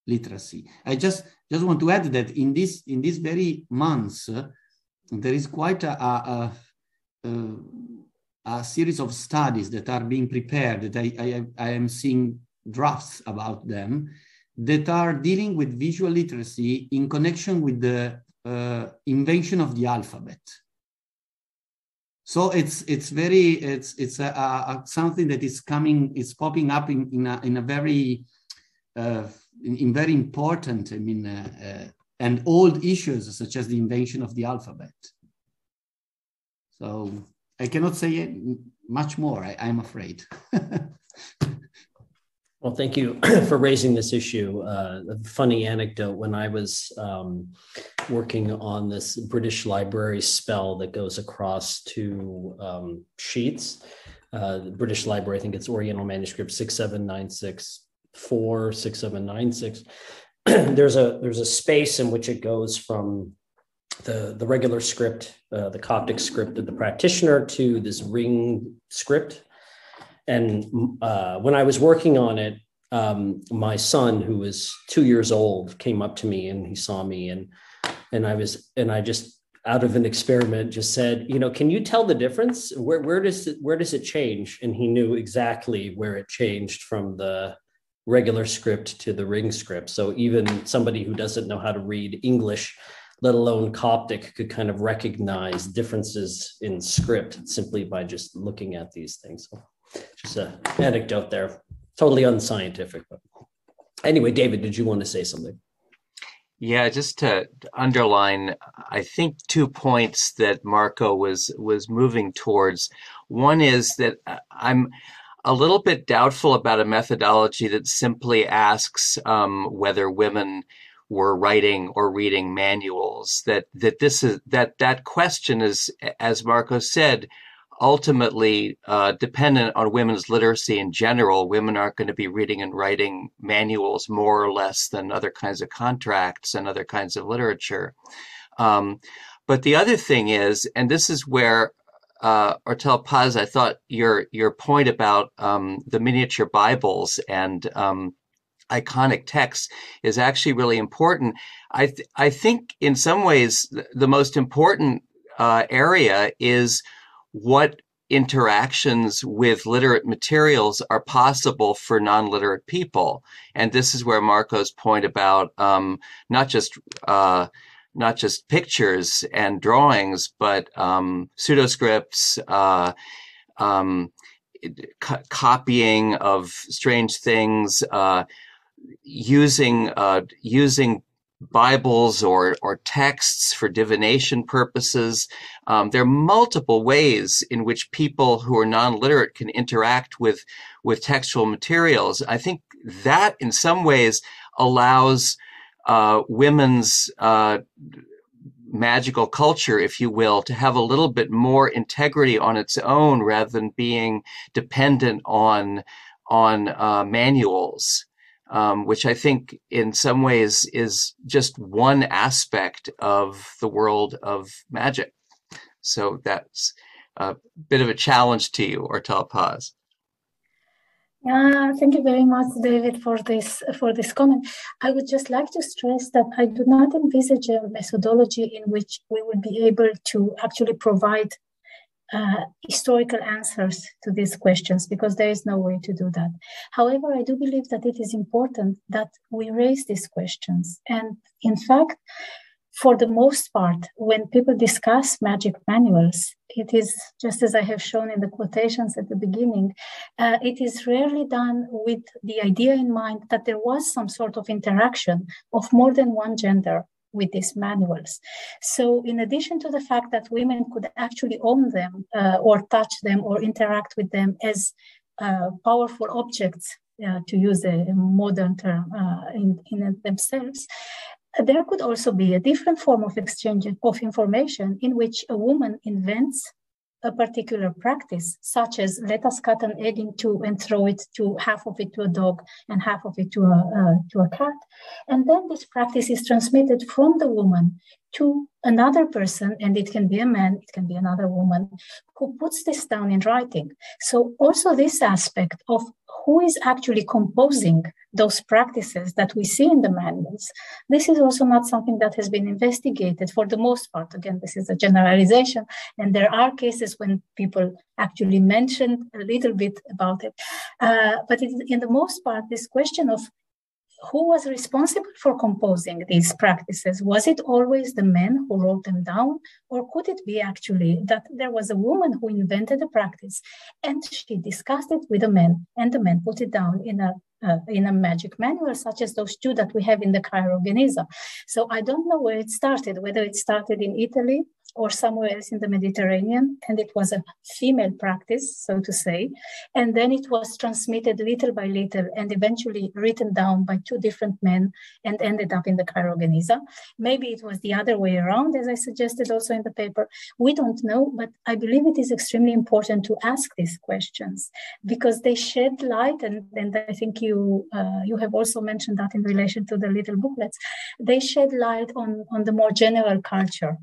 literacy. I just just want to add that in this in these very months, uh, there is quite a, a, a, a, series of studies that are being prepared. That I, I, I am seeing drafts about them that are dealing with visual literacy in connection with the uh, invention of the alphabet. So it's it's very it's it's a, a, something that is coming is popping up in in a, in a very uh, in, in, very important I mean uh, uh, and old issues such as the invention of the alphabet. So I cannot say much more. I, I'm afraid. Well, thank you for raising this issue. Uh, a funny anecdote when I was um, working on this British Library spell that goes across two um, sheets. Uh, the British Library, I think it's Oriental Manuscript 67964, 6796. there's a there's a space in which it goes from the the regular script, uh, the Coptic script of the practitioner, to this ring script and uh, when I was working on it, um, my son, who was two years old, came up to me and he saw me, and and I was and I just out of an experiment just said, you know, can you tell the difference? Where where does it where does it change? And he knew exactly where it changed from the regular script to the ring script. So even somebody who doesn't know how to read English, let alone Coptic, could kind of recognize differences in script simply by just looking at these things. So just an anecdote there, totally unscientific. But anyway, David, did you want to say something? Yeah, just to underline, I think two points that Marco was was moving towards. One is that I'm a little bit doubtful about a methodology that simply asks um, whether women were writing or reading manuals. That that this is that that question is, as Marco said, ultimately uh, dependent on women's literacy in general. Women aren't going to be reading and writing manuals more or less than other kinds of contracts and other kinds of literature. Um, but the other thing is, and this is where uh, Ortal-Paz, I thought your your point about um, the miniature Bibles and um, iconic texts is actually really important. I th- I think in some ways the most important uh, area is what interactions with literate materials are possible for non-literate people. And this is where Marco's point about um, not just uh, not just pictures and drawings, but um, pseudoscripts, uh, um, co- copying of strange things, uh, using uh, using Bibles or, or texts for divination purposes. Um, there are multiple ways in which people who are non-literate can interact with, with textual materials. I think that in some ways allows uh, women's uh, magical culture, if you will, to have a little bit more integrity on its own rather than being dependent on on uh, manuals um, which I think in some ways is just one aspect of the world of magic. So that's a bit of a challenge to you, Ortal-Paz. Yeah, thank you very much, David, for this for this comment. I would just like to stress that I do not envisage a methodology in which we will be able to actually provide uh, historical answers to these questions because there is no way to do that. However, I do believe that it is important that we raise these questions. And in fact, for the most part, when people discuss magic manuals, it is just as I have shown in the quotations at the beginning, uh, it is rarely done with the idea in mind that there was some sort of interaction of more than one gender with these manuals. So, in addition to the fact that women could actually own them uh, or touch them or interact with them as uh, powerful objects, uh, to use a, modern term uh, in, in themselves, there could also be a different form of exchange of information in which a woman invents a particular practice, such as let us cut an egg in two and throw it to half of it to a dog and half of it to a uh, to a cat, and then this practice is transmitted from the woman to another person, and it can be a man, it can be another woman, who puts this down in writing. So, also, this aspect of who is actually composing those practices that we see in the manuals, this is also not something that has been investigated for the most part. Again, this is a generalization, and there are cases when people actually mentioned a little bit about it. Uh, but it, in the most part, this question of who was responsible for composing these practices? Was it always the men who wrote them down? Or could it be actually that there was a woman who invented the practice and she discussed it with a man and the man put it down in a uh, in a magic manual, such as those two that we have in the Cairo Geniza. So I don't know where it started, whether it started in Italy or somewhere else in the Mediterranean. And it was a female practice, so to say. And then it was transmitted little by little and eventually written down by two different men and ended up in the Cairo Geniza. Maybe it was the other way around, as I suggested also in the paper. We don't know, but I believe it is extremely important to ask these questions because they shed light, and, and I think you uh, you have also mentioned that in relation to the little booklets. They shed light on, on the more general culture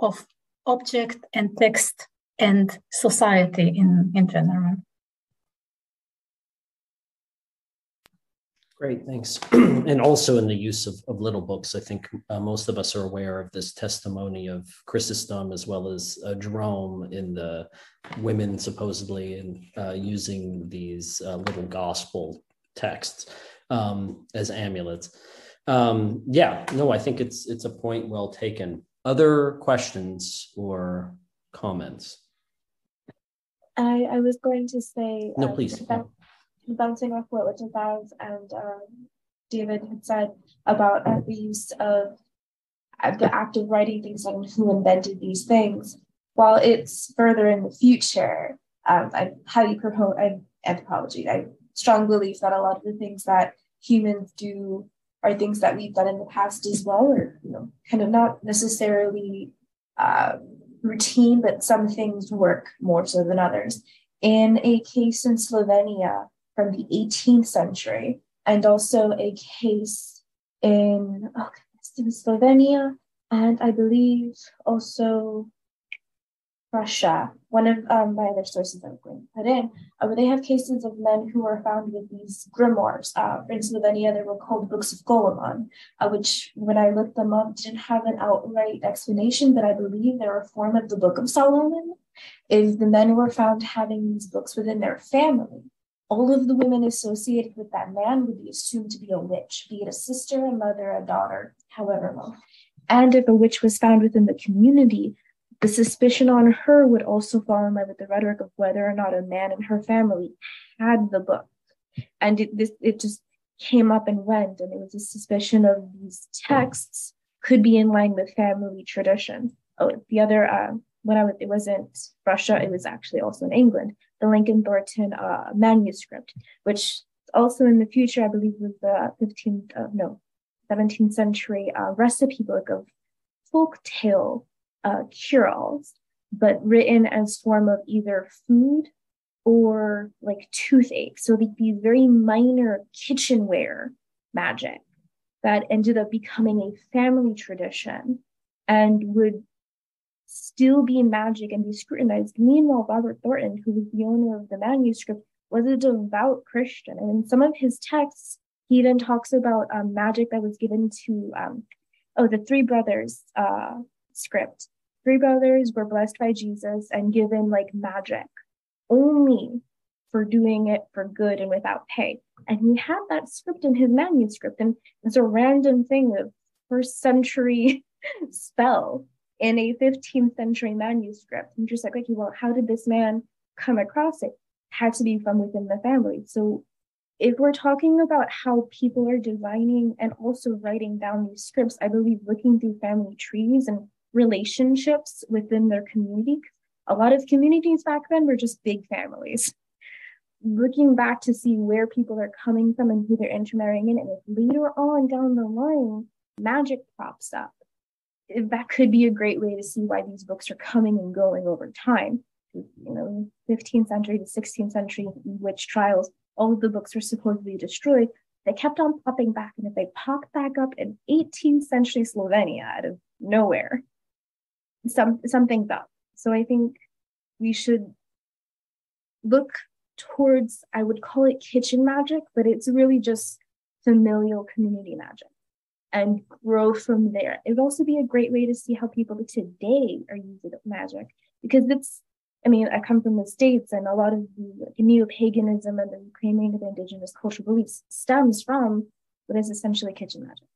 of object and text and society in, in general. Great, thanks. and also in the use of, of little books, I think uh, most of us are aware of this testimony of Chrysostom as well as uh, Jerome in the women supposedly in uh, using these uh, little gospel texts um, as amulets. Um, yeah, no, I think it's it's a point well taken. Other questions or comments? I, I was going to say no, um, please. bouncing off what Richard Bowes and um, David had said about uh, the use of uh, the act of writing things and who invented these things. While it's further in the future, um, I highly promote anthropology. I strong belief that a lot of the things that humans do are things that we've done in the past as well, or you know, kind of not necessarily uh, routine, but some things work more so than others. In a case in Slovenia from the 18th century, and also a case in, oh, in Slovenia, and I believe also Russia, one of um, my other sources I'm going to put in, uh, where they have cases of men who were found with these grimoires. Uh, in any other were called books of Golemon, uh, which, when I looked them up, didn't have an outright explanation, but I believe they're a form of the Book of Solomon. If the men were found having these books within their family, all of the women associated with that man would be assumed to be a witch, be it a sister, a mother, a daughter, however long. And if a witch was found within the community, the suspicion on her would also fall in line with the rhetoric of whether or not a man in her family had the book. And it, this, it just came up and went, and it was a suspicion of these texts could be in line with family tradition. Oh, the other, uh, when I was, it wasn't Russia, it was actually also in England, the Lincoln Thornton uh, manuscript, which also in the future, I believe was the 15th, uh, no, 17th century uh, recipe book of folk tale uh, cure-alls, but written as form of either food or like toothache. So like these very minor kitchenware magic that ended up becoming a family tradition and would still be magic and be scrutinized. Meanwhile, Robert Thornton, who was the owner of the manuscript, was a devout Christian. And in some of his texts, he then talks about um, magic that was given to, um, oh, the Three Brothers uh, script three brothers were blessed by Jesus and given like magic only for doing it for good and without pay. And he had that script in his manuscript, and it's a random thing of first century spell in a 15th century manuscript. And just like, well, how did this man come across it? Had to be from within the family. So if we're talking about how people are designing and also writing down these scripts, I believe looking through family trees and relationships within their community. A lot of communities back then were just big families. Looking back to see where people are coming from and who they're intermarrying in, and if later on down the line magic pops up, that could be a great way to see why these books are coming and going over time. You know, 15th century to 16th century witch trials, all of the books were supposedly destroyed. They kept on popping back, and if they popped back up in 18th century Slovenia out of nowhere. Some something's up. So I think we should look towards, I would call it kitchen magic, but it's really just familial community magic and grow from there. It would also be a great way to see how people today are using magic because it's, I mean, I come from the States and a lot of the neo paganism and the reclaiming of indigenous cultural beliefs stems from what is essentially kitchen magic.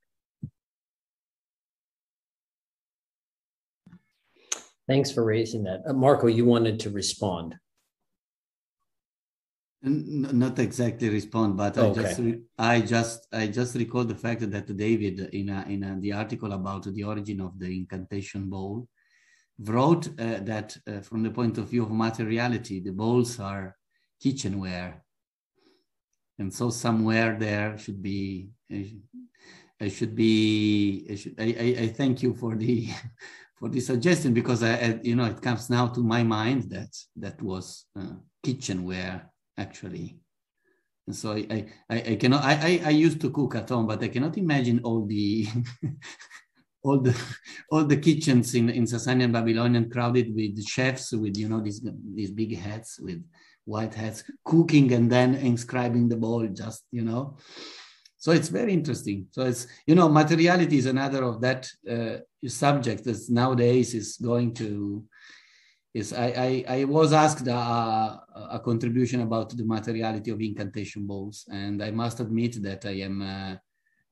Thanks for raising that. Uh, Marco, you wanted to respond. N- not exactly respond, but I just I just I just recall the fact that David in a, in a, the article about the origin of the incantation bowl wrote uh, that uh, from the point of view of materiality, the bowls are kitchenware, and so somewhere there should be I should be I, should, I, I, I thank you for the for the suggestion because I, I, you know it comes now to my mind that that was uh, kitchenware actually. And so I, I, I cannot, I, I used to cook at home, but I cannot imagine all the, all the, all the kitchens in, in Sasanian Babylonian crowded with chefs with, you know, these, these big hats with white hats, cooking and then inscribing the bowl just, you know. So it's very interesting. So it's, you know, materiality is another of that uh, subject that nowadays is going to, Yes, I, I, I was asked a, a, contribution about the materiality of incantation bowls, and I must admit that I am uh,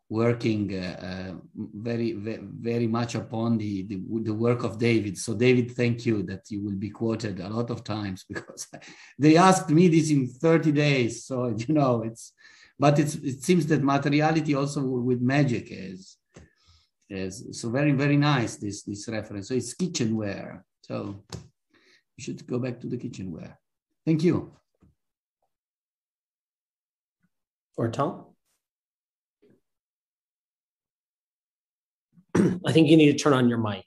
working uh, uh, very, very much upon the, the, the work of David. So, David, thank you that you will be quoted a lot of times because they asked me this in 30 days. So, you know, it's, but it seems that materiality also with magic is, is so very, very nice, this, this reference. So, it's kitchenware. So, you should go back to the kitchenware. Thank you. Ortal? I think you need to turn on your mic.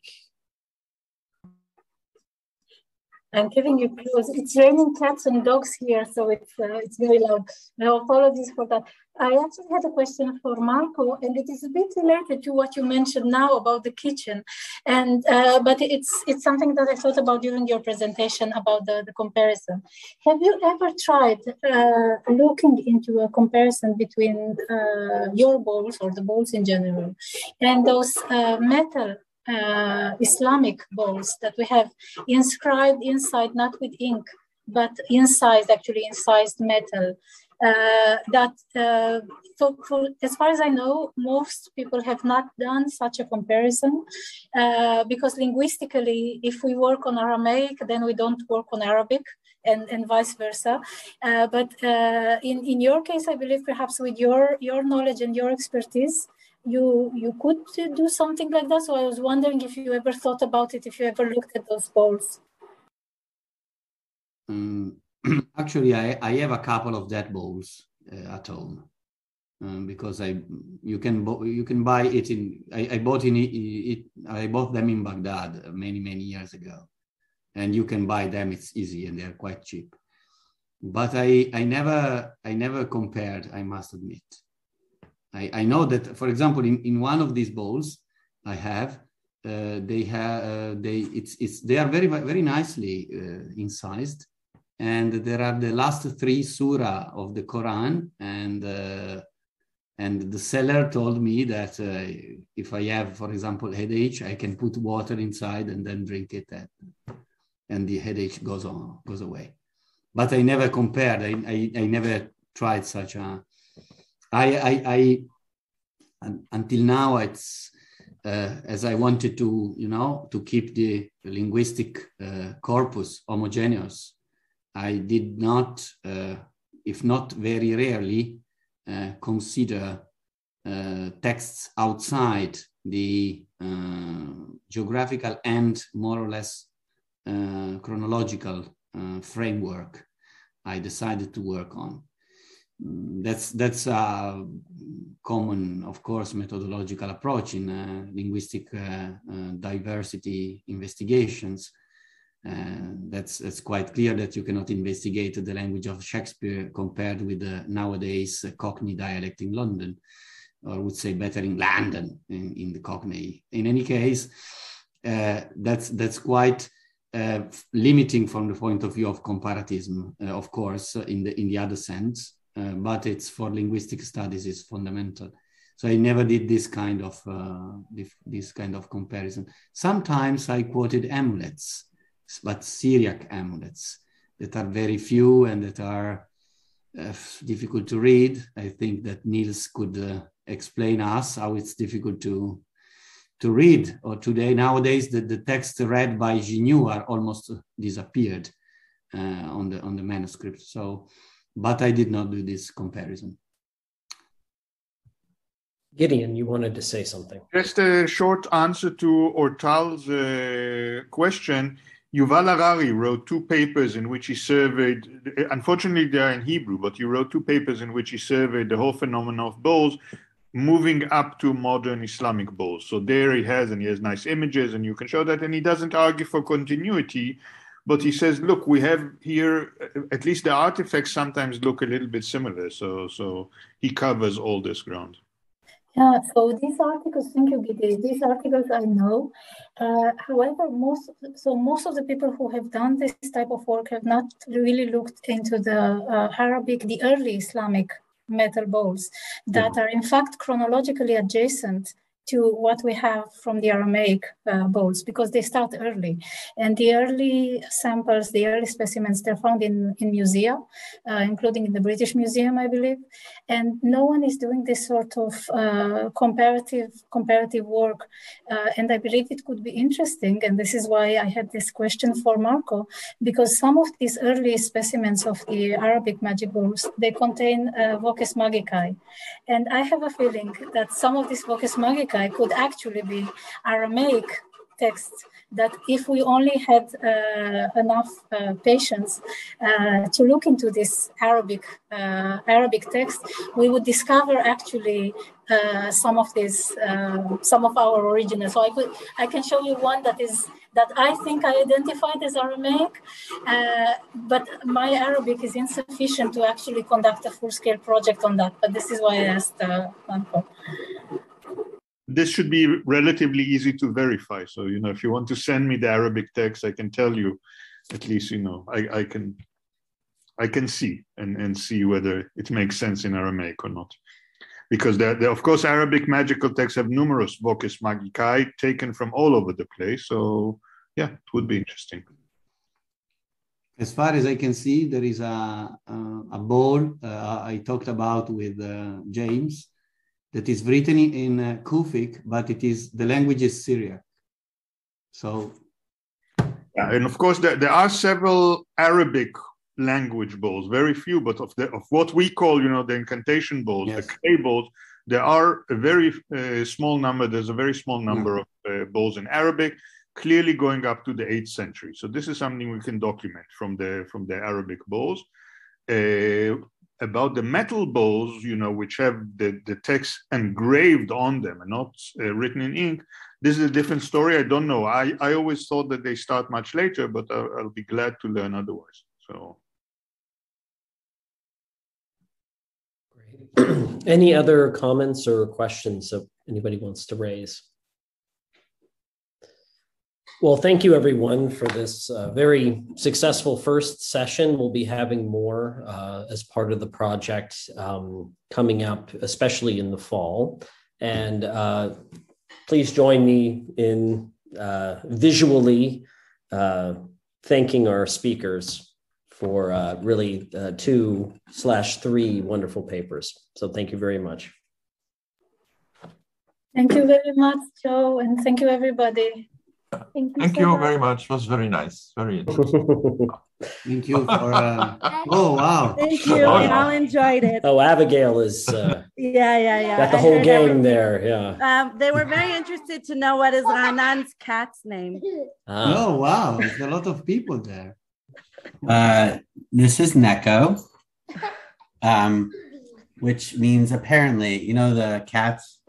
I'm giving you clues. It's raining cats and dogs here, so it's uh, it's very loud. No apologies for that. I actually had a question for Marco, and it is a bit related to what you mentioned now about the kitchen, and uh, but it's it's something that I thought about during your presentation about the, the comparison. Have you ever tried uh, looking into a comparison between uh, your bowls or the bowls in general and those uh, metal uh, Islamic bowls that we have inscribed inside, not with ink, but incised, actually incised metal. Uh, that uh, so for, as far as I know, most people have not done such a comparison uh, because linguistically, if we work on Aramaic, then we don't work on Arabic. And, and vice versa. Uh, but uh, in, in your case, I believe perhaps with your, your knowledge and your expertise, you you could do something like that. So I was wondering if you ever thought about it, if you ever looked at those bowls. Um, actually, I, I have a couple of dead bowls uh, at home um, because I you can you can buy it in I, I bought in it, it, I bought them in Baghdad many many years ago, and you can buy them. It's easy and they're quite cheap. But I I never I never compared. I must admit. I, I know that, for example, in, in one of these bowls I have, uh, they have uh, they it's it's they are very very nicely uh, incised, and there are the last three surah of the Quran, and uh, and the seller told me that uh, if I have, for example, headache, I can put water inside and then drink it, and, and the headache goes on goes away. But I never compared. I I, I never tried such a I, I, I until now, it's uh, as I wanted to, you know, to keep the linguistic uh, corpus homogeneous. I did not, uh, if not very rarely, uh, consider uh, texts outside the uh, geographical and more or less chronological framework I decided to work on that's that's a common, of course, methodological approach in uh, linguistic uh, uh, diversity investigations. that's it's quite clear that you cannot investigate the language of Shakespeare compared with the nowadays Cockney dialect in London. or I would say better in London in, in the Cockney. In any case, uh, that's that's quite uh, limiting from the point of view of comparatism, uh, of course, in the in the other sense. Uh, but it's for linguistic studies is fundamental. So I never did this kind of uh, this kind of comparison. Sometimes I quoted amulets, but Syriac amulets that are very few and that are uh, difficult to read. I think that Niels could uh, explain us how it's difficult to to read. Or today nowadays, the, the text read by Gignoux are almost disappeared uh, on the on the manuscript. So, but I did not do this comparison. Gideon, you wanted to say something. Just a short answer to Ortal's uh, question. Yuval Harari wrote two papers in which he surveyed, unfortunately they are in Hebrew, but he wrote two papers in which he surveyed the whole phenomenon of bowls moving up to modern Islamic bowls. So there he has, and he has nice images, and you can show that, and he doesn't argue for continuity, but he says, look, we have here, at least the artifacts sometimes look a little bit similar. So, so he covers all this ground. Yeah, so these articles, thank you, Gidi. These articles I know. Uh, however, most so most of the people who have done this type of work have not really looked into the uh, Arabic, the early Islamic metal bowls that are in fact chronologically adjacent to what we have from the Aramaic uh, bowls because they start early. And the early samples, the early specimens, they're found in, in museum, uh, including in the British Museum, I believe. And no one is doing this sort of uh, comparative comparative work. Uh, and I believe it could be interesting. And this is why I had this question for Marco, because some of these early specimens of the Arabic magic bowls, they contain uh, voces magicae. And I have a feeling that some of these voces magicae could actually be Aramaic text that if we only had uh, enough uh, patience uh, to look into this Arabic uh, Arabic text, we would discover actually uh, some of this uh, some of our originals. So I could I can show you one that is that I think I identified as Aramaic, but my Arabic is insufficient to actually conduct a full scale project on that. But this is why I asked Marco this should be relatively easy to verify. So, you know, if you want to send me the Arabic text, I can tell you, at least, you know, I, I can I can see and, and see whether it makes sense in Aramaic or not. Because there, there, of course, Arabic magical texts have numerous voces magicae taken from all over the place. So, yeah, it would be interesting. As far as I can see, there is a, a, a bowl uh, I talked about with uh, James that is written in uh, Kufic, but it is the language is Syriac. So, yeah, and of course there, there are several Arabic language bowls, very few, but of the of what we call you know the incantation bowls, yes. the clay bowls, there are a very uh, small number. There's a very small number of uh, bowls in Arabic, clearly going up to the eighth century. So this is something we can document from the from the Arabic bowls. Uh, about the metal bowls, you know, which have the, the text engraved on them and not uh, written in ink, this is a different story. I don't know. I, I always thought that they start much later, but I'll, I'll be glad to learn otherwise. So. Great. Any other comments or questions that anybody wants to raise? Well, thank you everyone for this uh, very successful first session. We'll be having more uh, as part of the project um, coming up, especially in the fall. And uh, please join me in uh, visually uh, thanking our speakers for uh, really two slash three wonderful papers. So thank you very much. Thank you very much, Joe, and thank you everybody. Thank you, Thank so you very much. It was very nice. Very interesting. Thank you for. Uh... Oh wow! Thank you. Oh, we all enjoyed it. Oh, Abigail is. Uh, yeah, yeah, yeah. Got the I whole gang there. Yeah. Um, they were very interested to know what is Ranan's cat's name. Ah. Oh wow! There's a lot of people there. Uh, this is Neko, um, which means apparently, you know, the cats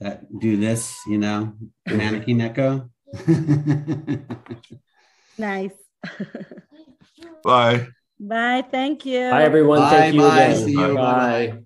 that do this, you know, maneki-neko. nice. Bye. Bye. Thank you. Bye, everyone. Bye, Thank you bye. again. See you. Bye. bye.